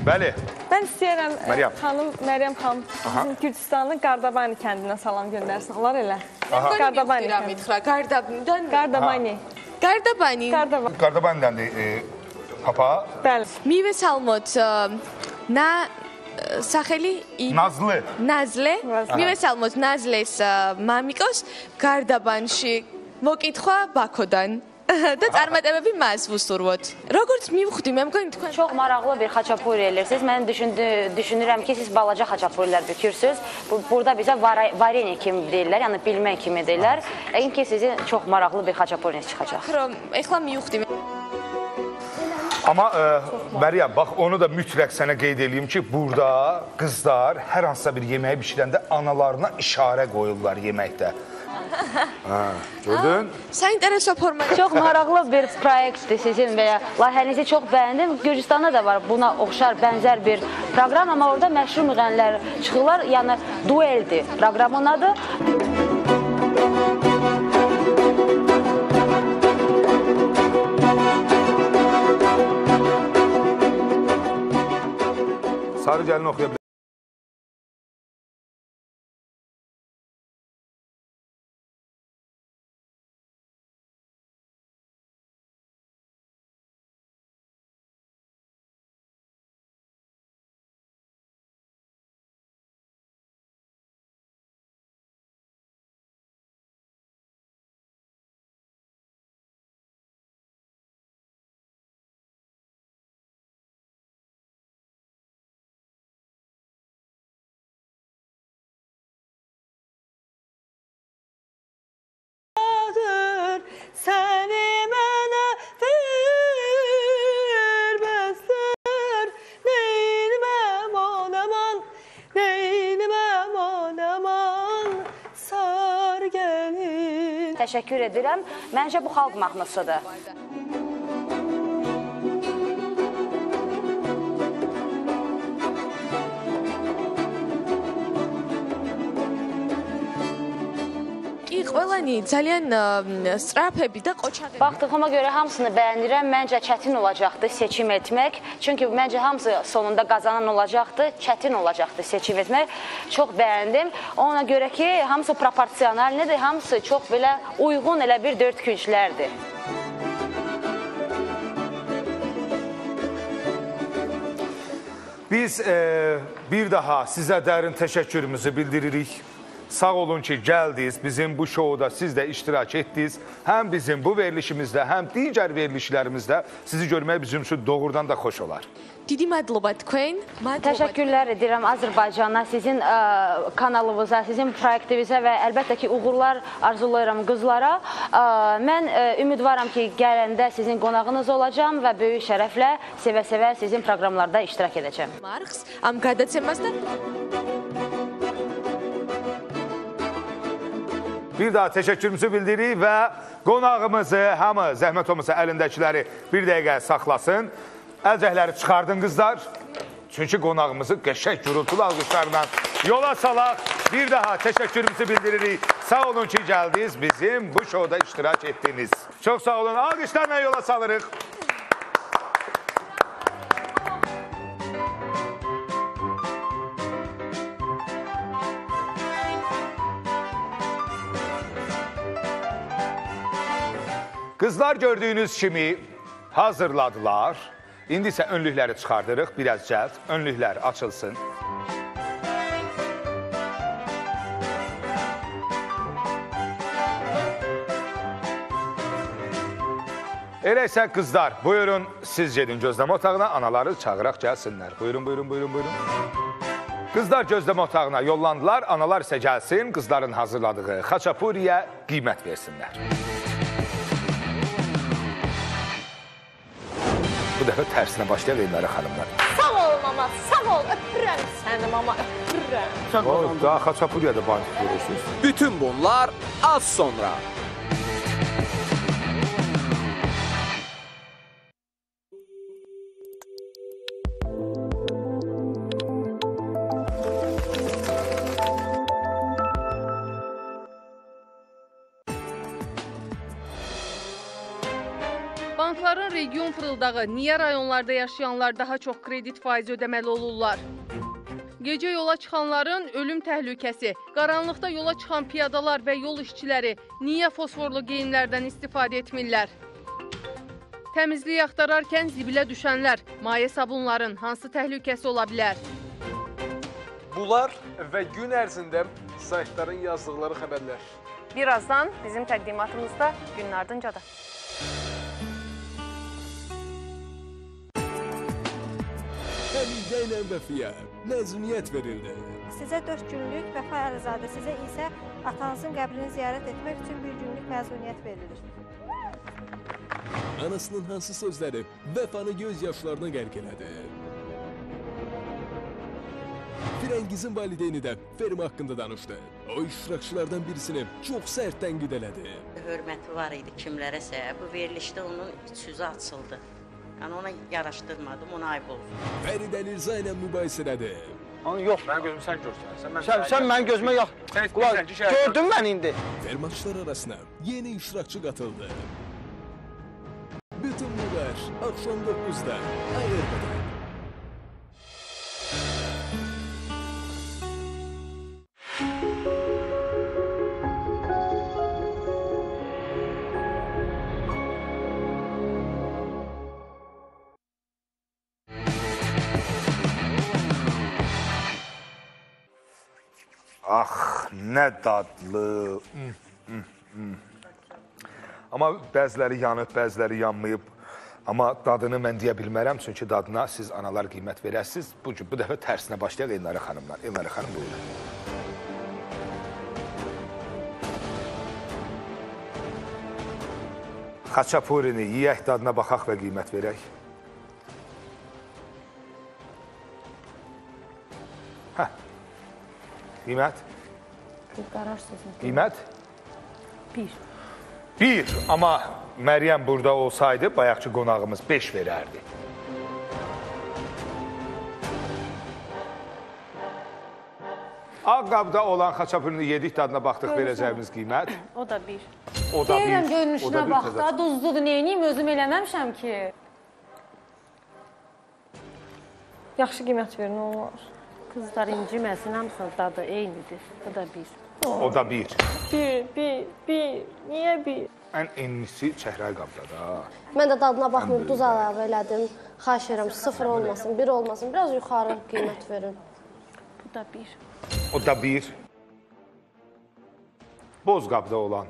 Bəli. Mən istəyirəm e, Məryəm. xanım Məryəm xanım Gürcüstanın Qardabani kəndinə salam göndərsin. Olar elə. Qardabani. Qardabani Qardabani. Qardabani. Qardabani. Qardabanidəndir e, papa. Bəli. ა, ნა ა, სახელი ნაზლე აჰა. მივესალმოთ ნაზლეს მამიკოს გარდაბანში მოკითხვა ბაქოდან და წარმატებები მას ვუსურვოთ. როგორც მივხვდი, მე მგონი თქვენ Çox maraqlı bir xaçapuri eləyirsiniz. Mən düşündü, düşünürəm ki, siz balaca xaçapurilər bükürsüz. Bu, burada bizə vara- vareniya kimi deyirlər, yəni bilmək kimi deyirlər. Yəqin ki, sizin çox maraqlı bir xaçapuriniz çıxacaq. რომ ეხლა მივხვდი მე Amma e, Məryəm, bax onu da mütləq sənə qeyd eləyim ki, burada qızlar hər hansısa bir yeməyi bişirəndə analarına işarə qoyurlar yeməkdə. Hə, gördün? Sən dərəsə forma. Çox maraqlı bir proyektdir sizin və ya layihənizi çox bəyəndim. Gürcüstanda da var buna oxşar bənzər bir proqram, amma orada məşhur müğənnilər çıxırlar, yəni dueldir proqramın adı. Sarı gəlin oxuya bilərsiniz. Təşəkkür edirəm. Məncə bu xalq mahnısıdır. ყველანი ძალიან ა, სწრაფები და ყოჩაღები Baxdığıma görə hamısını bəyənirəm. Məncə çətin olacaqdı seçim etmək. Çünki məncə hamısı sonunda qazanan olacaqdı. Çətin olacaqdı seçim etmək. Çox bəyəndim. Ona görə ki, hamısı proporsionalnidir, hamısı çox belə uyğun elə bir dörd künclərdir. Biz e, bir daha sizə dərin təşəkkürümüzü bildiririk. Sağ olun ki, gəldiniz, bizim bu şouda siz də iştirak etdiniz. Həm bizim bu verilişimizdə, həm digər verilişlərimizdə sizi görmək bizim üçün doğrudan da xoş olar. Didi mədlubat Queen. Təşəkkürlər edirəm Azərbaycana, sizin ə, kanalınıza, sizin proyektinizə və əlbəttə ki, uğurlar arzulayıram qızlara. Ə, mən e, ə, ümidvaram ki, gələndə sizin qonağınız olacam və böyük şərəflə sevə-sevə sizin proqramlarda iştirak edəcəm. Marx, am qadət semazdan. Bir daha təşəkkürümüzü bildiririk və qonağımızı, hamı zəhmət olmasa əlindəkiləri bir dəqiqə saxlasın. Əlcəkləri çıxardın qızlar. Çünki qonağımızı qəşəng gürültülü alqışlarla yola salaq. Bir daha təşəkkürümüzü bildiririk. Sağ olun ki, gəldiniz. Bizim bu şovda iştirak etdiniz. Çox sağ olun. Alqışlarla yola salırıq. Qızlar gördüyünüz kimi hazırladılar. İndi isə önlükləri çıxardırıq. Biraz cəld. Önlüklər açılsın. Elə isə qızlar, buyurun siz gedin gözləmə otağına, anaları çağıraq gəlsinlər. Buyurun, buyurun, buyurun, buyurun. Qızlar gözləmə otağına yollandılar, analar isə gəlsin, qızların hazırladığı xaçapuriyə qiymət versinlər. Bu dəfə tərsinə başlayaq Elnarə xanımlar. Sağ ol mama, sağ ol. Öpürəm səni mama, öpürəm. O, daha xaçapuriyə də bantik verirsiniz. Bütün bunlar az sonra. Fırıldağı niyə rayonlarda yaşayanlar daha çox kredit faizi ödəməli olurlar? Gecə yola çıxanların ölüm təhlükəsi, qaranlıqda yola çıxan piyadalar və yol işçiləri niyə fosforlu geyimlərdən istifadə etmirlər? Təmizliyi axtararkən zibilə düşənlər, maye sabunların hansı təhlükəsi ola bilər? Bunlar və gün ərzində saytların yazdıqları xəbərlər. Birazdan bizim təqdimatımızda günün ardınca da. Həmidə ilə Vəfiyə məzuniyyət verildi. Sizə 4 günlük Vəfa Əlizadə, sizə isə atanızın qəbrini ziyarət etmək üçün bir günlük məzuniyyət verilir. Anasının hansı sözləri Vəfanı göz yaşlarına qərq elədi? Firəngizin valideyni də Ferim haqqında danışdı. O iştirakçılardan birisini çox sərt tənqid elədi. Hörməti var idi kimlərəsə. Bu verilişdə onun sözü açıldı. Yəni ona yaraşdırmadım, ona ayıb oldu. Fərid Əlirza ilə mübahisələdi. Onu yox, mənim gözüm sən görsən. Sən, mən Sən, sən mənim gözümə yax. Qulaq, gördün mən indi. Fermaçlar arasına yeni iştirakçı qatıldı. Bütün bunlar akşam 9'da Ayırmada. Nə dadlı. Mm, mm, mm. Amma bəziləri yanıb, bəziləri yanmayıb. Amma dadını mən deyə bilmərəm, çünki dadına siz analar qiymət verəsiniz. Bu, bu dəfə tərsinə başlayaq Elnarə xanımlar. Elnarə xanım buyurun. Xaçapurini yeyək dadına baxaq və qiymət verək. Hə. Qiymət? Bir qərar sözü. Qiymət? Bir. Bir. Amma Məryəm burada olsaydı, bayaqçı qonağımız 5 verərdi. Ağqabda olan xaçapürünü yedik dadına baxdıq verəcəyimiz qiymət. O da bir. O da bir. Deyirəm o da görünüşünə bax da, duzludur, neyiniyim, özüm eləməmişəm ki. Yaxşı qiymət verin, onlar. Qızlar inciməsin, hamısının dadı eynidir. Bu da bir. O da bir. Bir, bir, bir. Niyə bir? Ən enlisi çəhrəy qabda da. Mən də dadına baxmayıb duz əlavə elədim. Xahiş edirəm, sıfır olmasın, bir olmasın. Biraz yuxarı qiymət verin. Bu da bir. O da bir. Boz qabda olan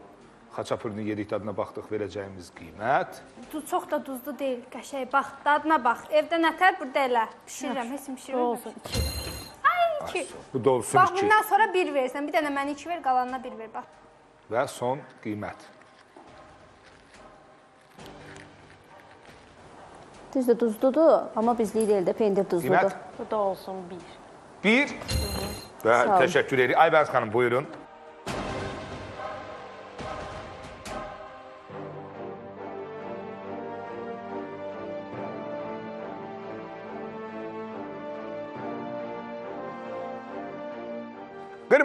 xaçapürünü yedik dadına baxdıq verəcəyimiz qiymət. Duz çox da duzlu deyil, qəşəng. Bax, dadına bax. Evdə nətər burada elə bişirirəm, heç bişirmir. Olsun, iki. Ay, iki. Bu da olsun Bax, iki. bundan sonra bir versən. Bir dənə mənə iki ver, qalanına bir ver, bax. Və son qiymət. Düzdür, duzludur, amma bizlik deyil də pendir duzludur. Qiymət? Bu da olsun bir. Bir. Və Sağ olun. təşəkkür edirik. Aybəniz xanım buyurun.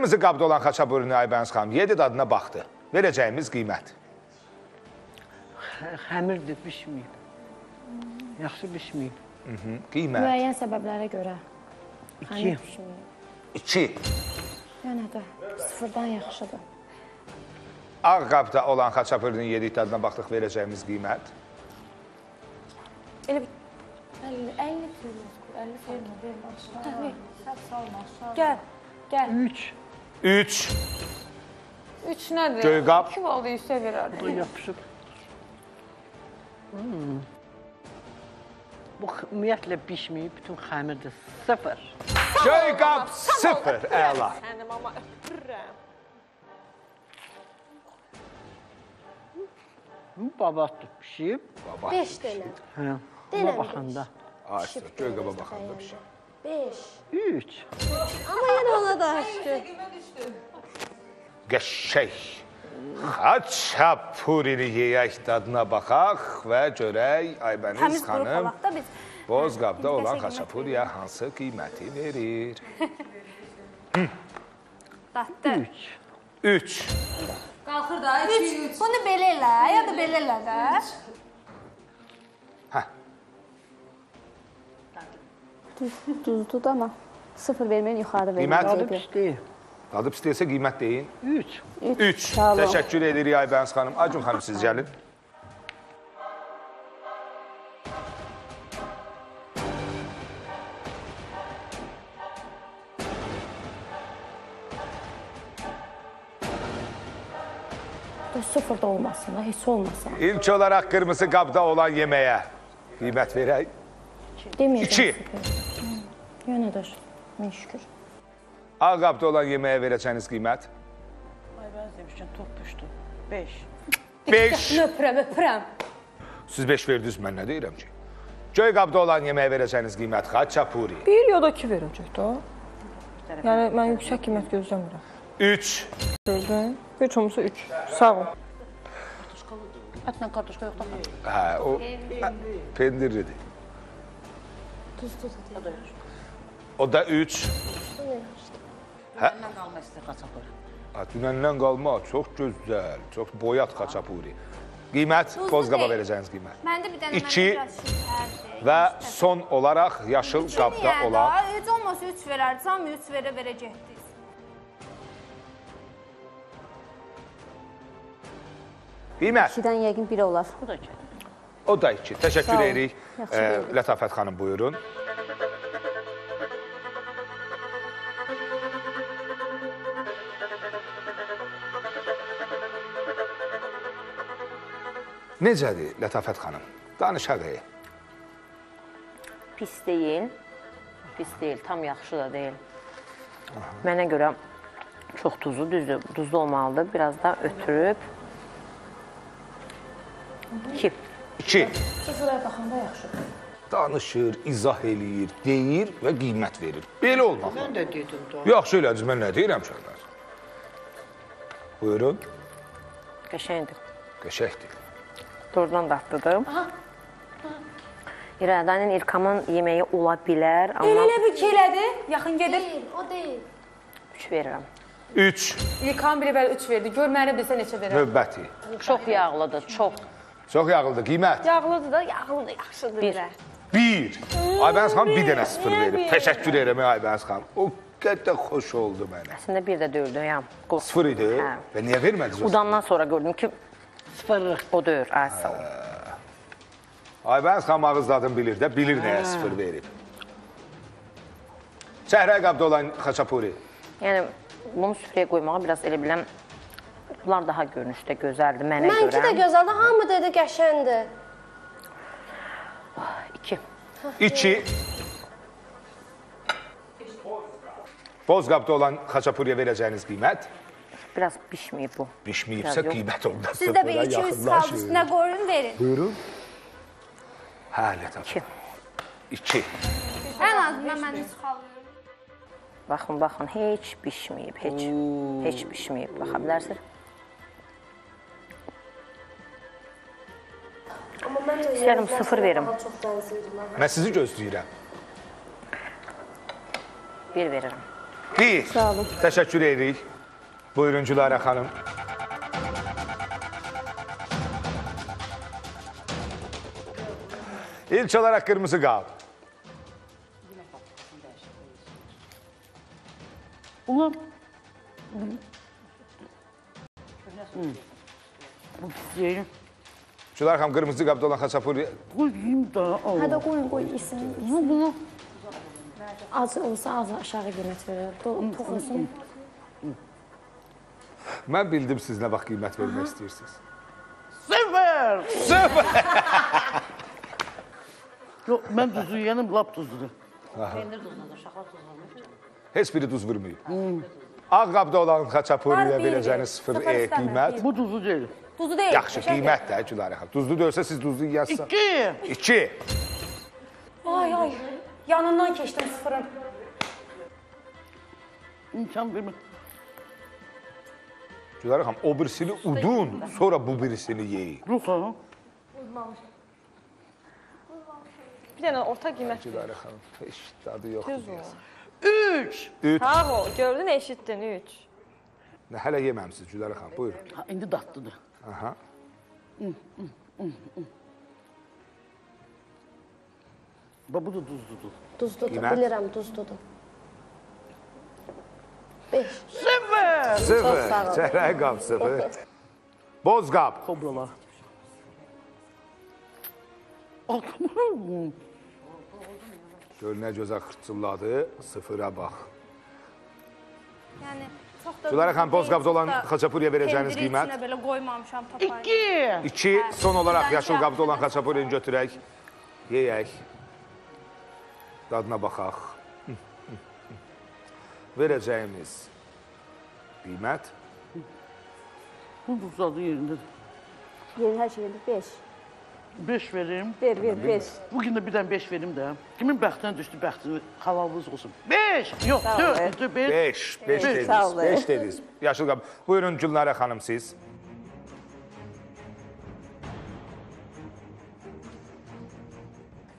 Qırmızı qabda olan xaçaburunu Aybəniz xanım yedi dadına baxdı. Verəcəyimiz qiymət. Xəmirdir, bişməyib. Yaxşı bişməyib. Mhm, Qiymət. Müəyyən səbəblərə görə. İki. 2. Yəni də sıfırdan yaxşıdır. Ağ qabda olan xaçapırının yedik dadına baxdıq verəcəyimiz qiymət. Elə bir 50 50 50 vermə. Gəl. Gəl. 3. 3. 3 nədir? Göyqab. 2 valı yüksək verərdi. Bu yapışıb. Hmm. Bu ümumiyyətlə bişməyib, bütün xəmirdir. Sıfır. Göyqab 0. Əla. Sənim amma öpürəm. Bu babat pişib. Baba. 5 dənə. Hə. Buna baxanda. Açdı. Göyqaba baxanda bir 5. 3. Amma yenə ona da şükür. Qəşəng. Xaçapurunu yeyək dadına baxaq və görək Aybəniz Təmiz qrup xanım olaq da biz. boz qabda Hə, olan qəşəng xaçapuriya hansı qiyməti verir? Datdı. 3. Qalxır da 2 3. Bunu belə elə, ya da belə elə də. Düz, düzdür da amma sıfır verməyin yuxarı verin. Qiymət? Dadı Dadı pisdir. Dadı pis deyilsə qiymət deyin. 3. 3. Sağ olun. Təşəkkür edirik Aybəniz xanım. Acun xanım siz gəlin. Sıfır da olmasın, heç olmasın. İlk olaraq qırmızı qabda olan yeməyə qiymət verək. Deməyəcəm. İki. Yenə də min şükür. Ağ qabda olan yeməyə verəcəyiniz qiymət Ay ben demiştim top düştü. 5. 5. Öpürəm, öpürəm. Siz 5 verdiniz, mən nə deyirəm ki? Göy qabda olan yeməyə verəcəyiniz qiymət xaçapuri. 1 ya da 2 verəcək də. Yəni mən yüksək qiymət gözləmirəm. 3. Gördün? Heç olmasa 3. Sağ ol. Ətlə kartuşka yoxdur. Hə, o pendirlidir. Düz düz. O da 3. Hə? Məndən qalma istəyir qaçapır. Ha, Dünəndən qalma, çox gözəl, çox boyat xaçapuri. Qiymət, boz qaba verəcəyiniz qiymət. Məndə bir dənə İki. məndə biraz şəkərdir. Və son olaraq yaşıl qabda Niyə olan da? Heç olmasa 3 verərdi. Cami 3 verə verəcəkdiniz. qiymət. 2-dən yəqin 1 olar. Bu da ki. O da 2. Sağ Təşəkkür edirik. Lətafət xanım buyurun. Necədir Lətafət xanım? Danışaq. ey. Pis deyil. Pis deyil, tam yaxşı da deyil. Mənə görə çox duzlu, düzdür, duzlu olmalıdır. Biraz da ötürüb. 2. 2. Sıfıra baxanda yaxşıdır. Danışır, izah eləyir, deyir və qiymət verir. Belə olmaq. Ben de dedim. Yaxşı elədiniz, mən nə deyirəm şeylər? Buyurun. Qəşəngdir. Qəşəkdir. Doğrudan dadlıdır. İradanın İlkamın yeməyi ola bilər, amma Elə bir ki elədi. Yaxın gedir. Deyil, o deyil. 3 verirəm. 3. İlkan biri bəli 3 verdi. Gör məni bilsə neçə verər. Növbəti. Çox yağlıdır, çox. Çox yağlıdır. Qiymət Yağlıdır da, yağlıdır, yaxşıdır. Bir. 1. Aybəniz xanım bir dənə sıfır verib. Təşəkkür edirəm Aybəniz xanım. O qədər xoş oldu mənə. Əslində bir də dördü, ya. Sıfır idi. Hə. Və niyə vermədiniz? Udandan sonra gördüm ki, Sıfırlıq. o döyür. Ay, sağ ol. Aybəniz xanım ağız dadını bilir də, bilir nəyə sıfır verib. Səhra qabda olan xaçapuri. Yəni bunu süfrəyə qoymağa biraz elə biləm bunlar daha görünüşdə gözəldir mənə Mənki görə. də gözəldir. Hamı dedi qəşəngdir. 2. 2. Boz qabda olan xaçapuriyə verəcəyiniz qiymət Biraz bişməyib bu. bişməyibsə Biraz yox. qiymət onda Siz də bir 200 kaldı üstünə qoyun verin. Buyurun. Hə, Lətaf. 2. Ən azından mən çıxalıyorum. Baxın, baxın, heç bişməyib, heç. Heç bişməyib. Baxa bilərsiniz. Amma mən də İstəyirəm sıfır verim. Daha çox bənzəyirəm. Mən sizi gözləyirəm. 1 verirəm. 1. Sağ olun. Təşəkkür edirik. Buyurun Gülarə xanım. İlk olaraq qırmızı qab. Ulan. Yeyim. Gülər xanım qırmızı qabda olan xaçapuri Qoy yeyim də. Hə də qoyun qoy yesin. Bunu bunu. Az olsa az aşağı qiymət verir. Tox olsun. Mən bildim siz nə vaxt qiymət vermək istəyirsiniz. Sıfır. Sıfır. Yox, mən duzu yeyənim lap duzludur. Aha. Pendir duzladır, şaxal duzladır. Heç biri duz vurmayıb. Ağ qabda olan xaçapuriyə verəcəyiniz sıfır e, qiymət. Bu duzlu deyil. Duzu deyil. Yaxşı, qiymət də Gülarə xanım. Duzlu deyilsə siz duzlu yeyərsiniz. İki. İki. Ay ay. Yanından keçdim sıfırın. İmkan vermə. Gülarə xanım, o birisini udun, sonra bu birisini yeyin. Yox ha. Bir dənə orta qiymət. Gülarə xanım, heç dadı Düz yoxdur o. deyəsən. Üç. Üç. Bravo, gördün, eşitdin 3. Nə, hələ yeməmisiz Gülarə xanım, buyurun. Ha, indi dadlıdır. Aha. Bax bu da duzludur. Duzludur, Qiymət? bilirəm, duzludur. 5. Sıfır. Sıfır. Çəhrək qab sıfır. Boz qab. Kobralar. Gör nə gözəl xırçılladı, sıfıra bax. Yəni çox da Gülarə xanım, boz qabda olan xaçapuriyə verəcəyiniz pendiri qiymət? içinə belə qoymamışam tapayım. İki. İki, son olaraq yaşıl qabda olan xaçapurini götürək, yeyək, dadına baxaq. Verəcəyimiz qiymət Bu duzladı yerindedir. Yeri hər şey yerdə 5. Beş verim. Ver, ver, 5. Bugün də bir dənə beş verim də. Kimin bəxtinə düşdü, bəxtini halalınız olsun. Beş. Yox, Sağ ol, dörd, dörd, beş. Beş, beş Sağ dediniz, ol. beş dediniz. Yaşıl qab. Buyurun Gülnarə xanım siz.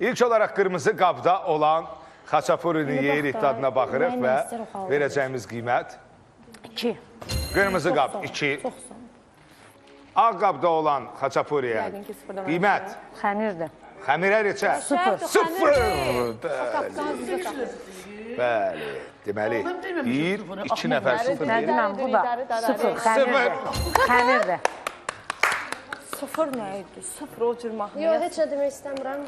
İlk olaraq qırmızı qabda olan xaçapurini İndi yeyirik, dadına baxırıq və verəcəyimiz qiymət 2. qırmızı qab 2. Ağ qabda olan xaçapuriyə qiymət Xəmirdir. xəmirə? Sıfır. Sıfır. Tapdan Bəli. Deməli, bir, iki nəfər sıfır Nə deyir. deməm, bu da sıfır. Xəmirdir. Xəmirdir. Sıfır nə idi? Sıfır o cür mahnı. Yox, heç nə demək istəmirəm.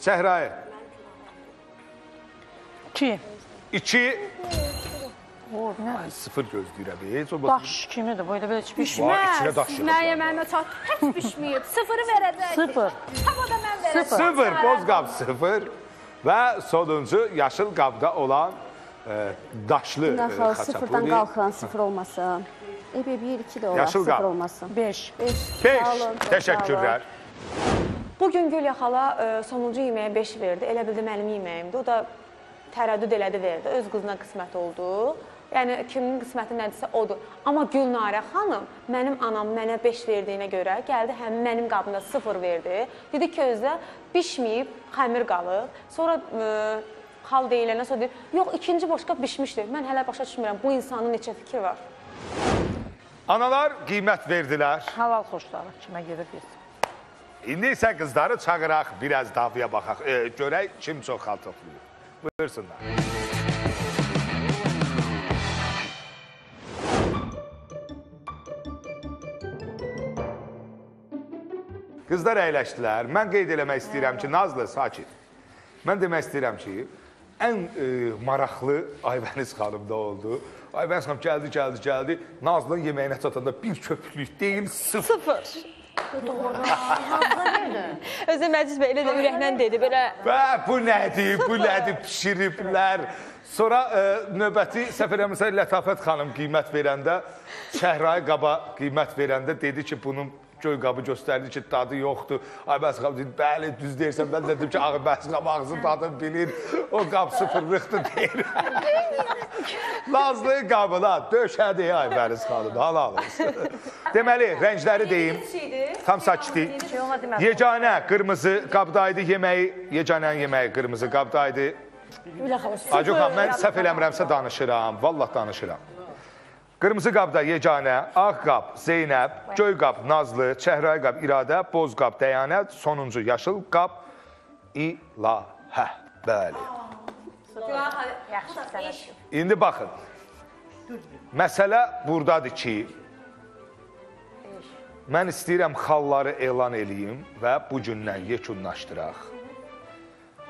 Səhrayı. İki. İki. O, nə? Ay, sıfır gözləyirəm. Heç o Daş kimidir, bu elə belə heç pişmir. Var, içinə daş yığıb. Mən yeməyimə çat. Heç pişməyib. Sıfırı verəcək. Sıfır. Havada mən verəcəm. Sıfır, boz qab sıfır. Və sonuncu yaşıl qabda olan e, daşlı e, Daxil sıfırdan xaçapuri. qalxan sıfır olmasın. Ebe 1 2 də olar Yaşıl sıfır qab. olmasın. 5. 5. Beş. Təşəkkürlər. Bugün Gülya xala ə, sonuncu yeməyə 5 verdi. Elə bildi mənim yeməyimdir. O da tərəddüd elədi verdi. Öz qızına qismət oldu. Yəni kimin qisməti nədirsə odur. Amma Gülnarə xanım mənim anam mənə 5 verdiyinə görə gəldi həm mənim qabımda 0 verdi. Dedi ki, özdə bişməyib, xəmir qalıb. Sonra ə, xal deyiləndən sonra deyir, yox ikinci boşqa bişmişdir. Mən hələ başa düşmürəm bu insanın neçə fikri var. Analar qiymət verdilər. Halal xoşları kimə gedir yesin. İndi isə qızları çağıraq, biraz davaya baxaq. E, görək kim çox xal toplayır. Buyursunlar. Qızlar əyləşdilər. Mən qeyd eləmək istəyirəm ki, Nazlı, sakit. Mən demək istəyirəm ki, ən e, maraqlı Aybəniz xanımda oldu. Aybəniz xanım gəldi, gəldi, gəldi. Nazlının yeməyinə çatanda bir köpüklük deyil, sıfır. Sıfır. Özü Məclis bəy elə də ürəklə dedi, belə Və bu nədir, bu nədir, pişiriblər. Sonra e, növbəti səfər əmsə Lətafət xanım qiymət verəndə, Şəhray qaba qiymət verəndə dedi ki, bunun göy qabı göstərdi ki, dadı yoxdur. Aybəs xanım dedi, bəli, düz deyirsən. Mən də dedim ki, Aybəs xanım ağzı dadını bilir. O qab sıfırlıqdır deyir. Nazlı qabına döşədi Aybəs xanım, halal olsun. Deməli, rəngləri deyim. Tam sakitlik. Yeganə qırmızı qabdaydı yeməyi, yeganənin yeməyi qırmızı qabdaydı. Acı xan, mən səhv eləmirəmsə danışıram, vallah danışıram. Qırmızı qabda yeganə, ağ qab Zeynəb, göy qab Nazlı, çəhrayı qab İradə, boz qab Dəyanət, sonuncu yaşıl qab İlahə. Bəli. İndi baxın. Məsələ burdadır ki, Mən istəyirəm xalları elan eləyim və bu gündən yekunlaşdıraq.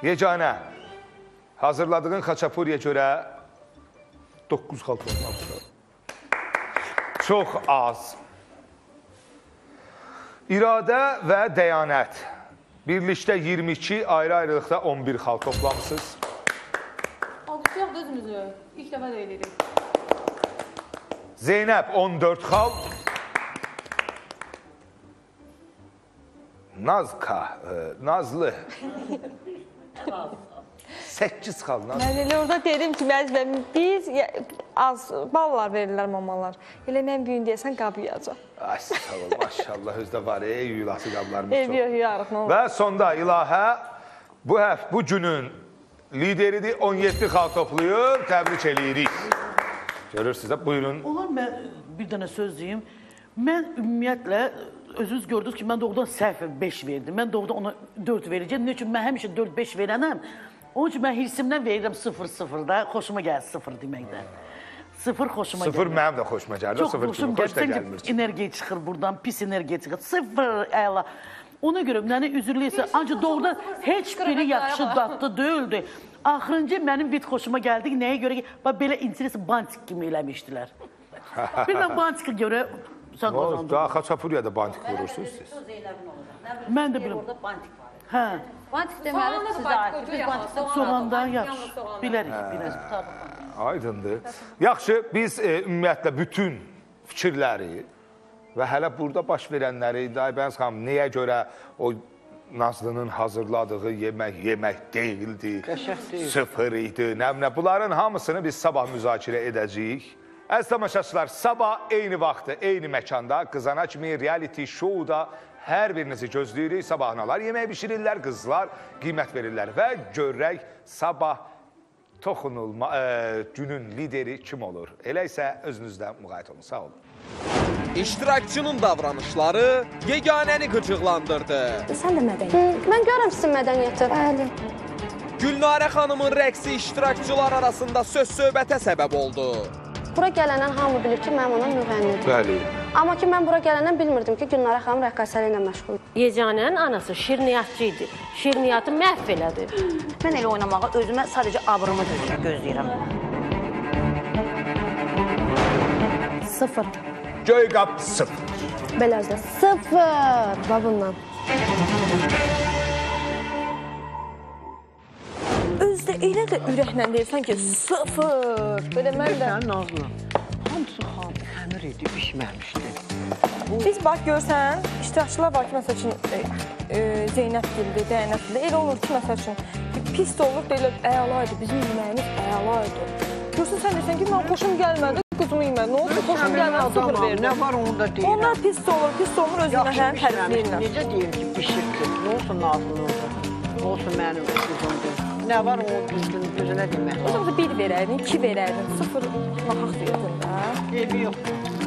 Yeganə, hazırladığın xaçapuriyə görə 9 xal toplamışam. Çox az. İradə və dəyanət. Birlikdə 22, ayrı-ayrılıqda 11 xal toplamısınız. Alqışlayaq özümüzü. İlk dəfə də eləyirik. Zeynəb 14 xal. Nazka, e, Nazlı 8 xal. Nazlı. Mən elə orada dedim ki, məzbəm biz az ballar verirlər mamalar. Elə mən büyün deyəsən qabı yeyəcəm. Ay sağ ol, maşallah özdə var, ey yulası qablarımız Ev çox. yox, yarıq, nə olur. Və sonda İlahə bu həf bu günün lideridir. 17 xal toplayıb təbrik eləyirik. Görürsüz də buyurun. Olar mən bir dənə söz deyim. Mən ümumiyyətlə özünüz gördünüz ki, mən doğrudan səhv 5 verdim. Mən doğrudan ona 4 verəcəm. Nə üçün mən həmişə 4-5 verənəm. Onun üçün mən hirsimdən verirəm 0-0 da. Xoşuma gəlir 0 deməkdən. 0 xoşuma gəlir. Sıfır mənim də xoşuma gəlir. Çox Sıfır xoşum kimi gəlir. xoş da Çünki gəlmir. enerjiya çıxır buradan, pis enerjiya çıxır. Sıfır əla. Ona görə mənə üzrlüysə, ancaq doğrudan heç biri yaxşı dadlı deyildi. Axırıncı mənim bit xoşuma gəldi ki, nəyə görə ki, bax belə interes bantik kimi eləmişdilər. Bilməm bantika görə sən qazandın. Daha xaçapuriya da bantik vurursunuz siz. Mən də bilmirəm. Orada bantik var. Hə. Bantik deməli sizə aiddir. Biz bantikdən Soğandan yaxşı. Bilərik, bilərik. Aydındır. Yaxşı, biz e, ümumiyyətlə bütün fikirləri və hələ burada baş verənləri Daybəniz xanım nəyə görə o Nazlının hazırladığı yemək yemək deyildi. Qəşəng deyil. Sıfır idi. Nə nə bunların hamısını biz sabah müzakirə edəcəyik. Əziz tamaşaçılar, sabah eyni vaxtda, eyni məkanda Qızana kimi reality show-da hər birinizi gözləyirik. Sabahnalar yemək bişirirlər, qızlar qiymət verirlər və görək sabah toxunulma e, günün lideri kim olur? Elə isə özünüzdə müğayət olun. Sağ olun. İştirakçının davranışları yeganəni qıcıqlandırdı. Sən də mədəniyyət. Mən görürəm sizin mədəniyyəti. Bəli. Gülnarə xanımın rəqsi iştirakçılar arasında söz-söhbətə səbəb oldu. Bura gələnən hamı bilir ki, mənim anam müğənnidir. Bəli. Amma ki, mən bura gələnən bilmirdim ki, Gülnara xanım rəqqasəli ilə məşğuldur. Yeganənin anası şirniyyatçı idi. Şirniyyatı məhv elədi. Mən elə oynamağa özümə sadəcə abrımı gözləyirəm. Sıfır. Göy qap sıfır. Beləcə. Sıfır. Babından. Özdə elə də ürəklə deyirsən ki, sıfır. Belə mən də Sənin Nazlı. Hamısı xam xəmir idi, bişməmişdi. Biz bax görsən, iştirakçılar var ki, məsəl üçün e, e, Zeynəb dildi, Dəynət dildi. Elə olur ki, məsəl üçün pis də olur, deyirlər əla idi, bizim yeməyimiz əla idi. Görsən sən desən ki, mən xoşum gəlmədi, qızımı yemədi. Nə oldu, xoşum gəlmədi, sıfır verdi. Nə var onda deyirəm. Onlar pis də olur, pis də olur, özünə Yaxşı həm tərifləyirlər. Necə deyim ki, bişirdi. Nə olsun Nazlı orada? Nə olsun mənim qızımdır. Nə var onun düzgün düzünə demək. O zaman bir verərdin, iki verərdin, sıfır nahaq verdin də. Evi yox.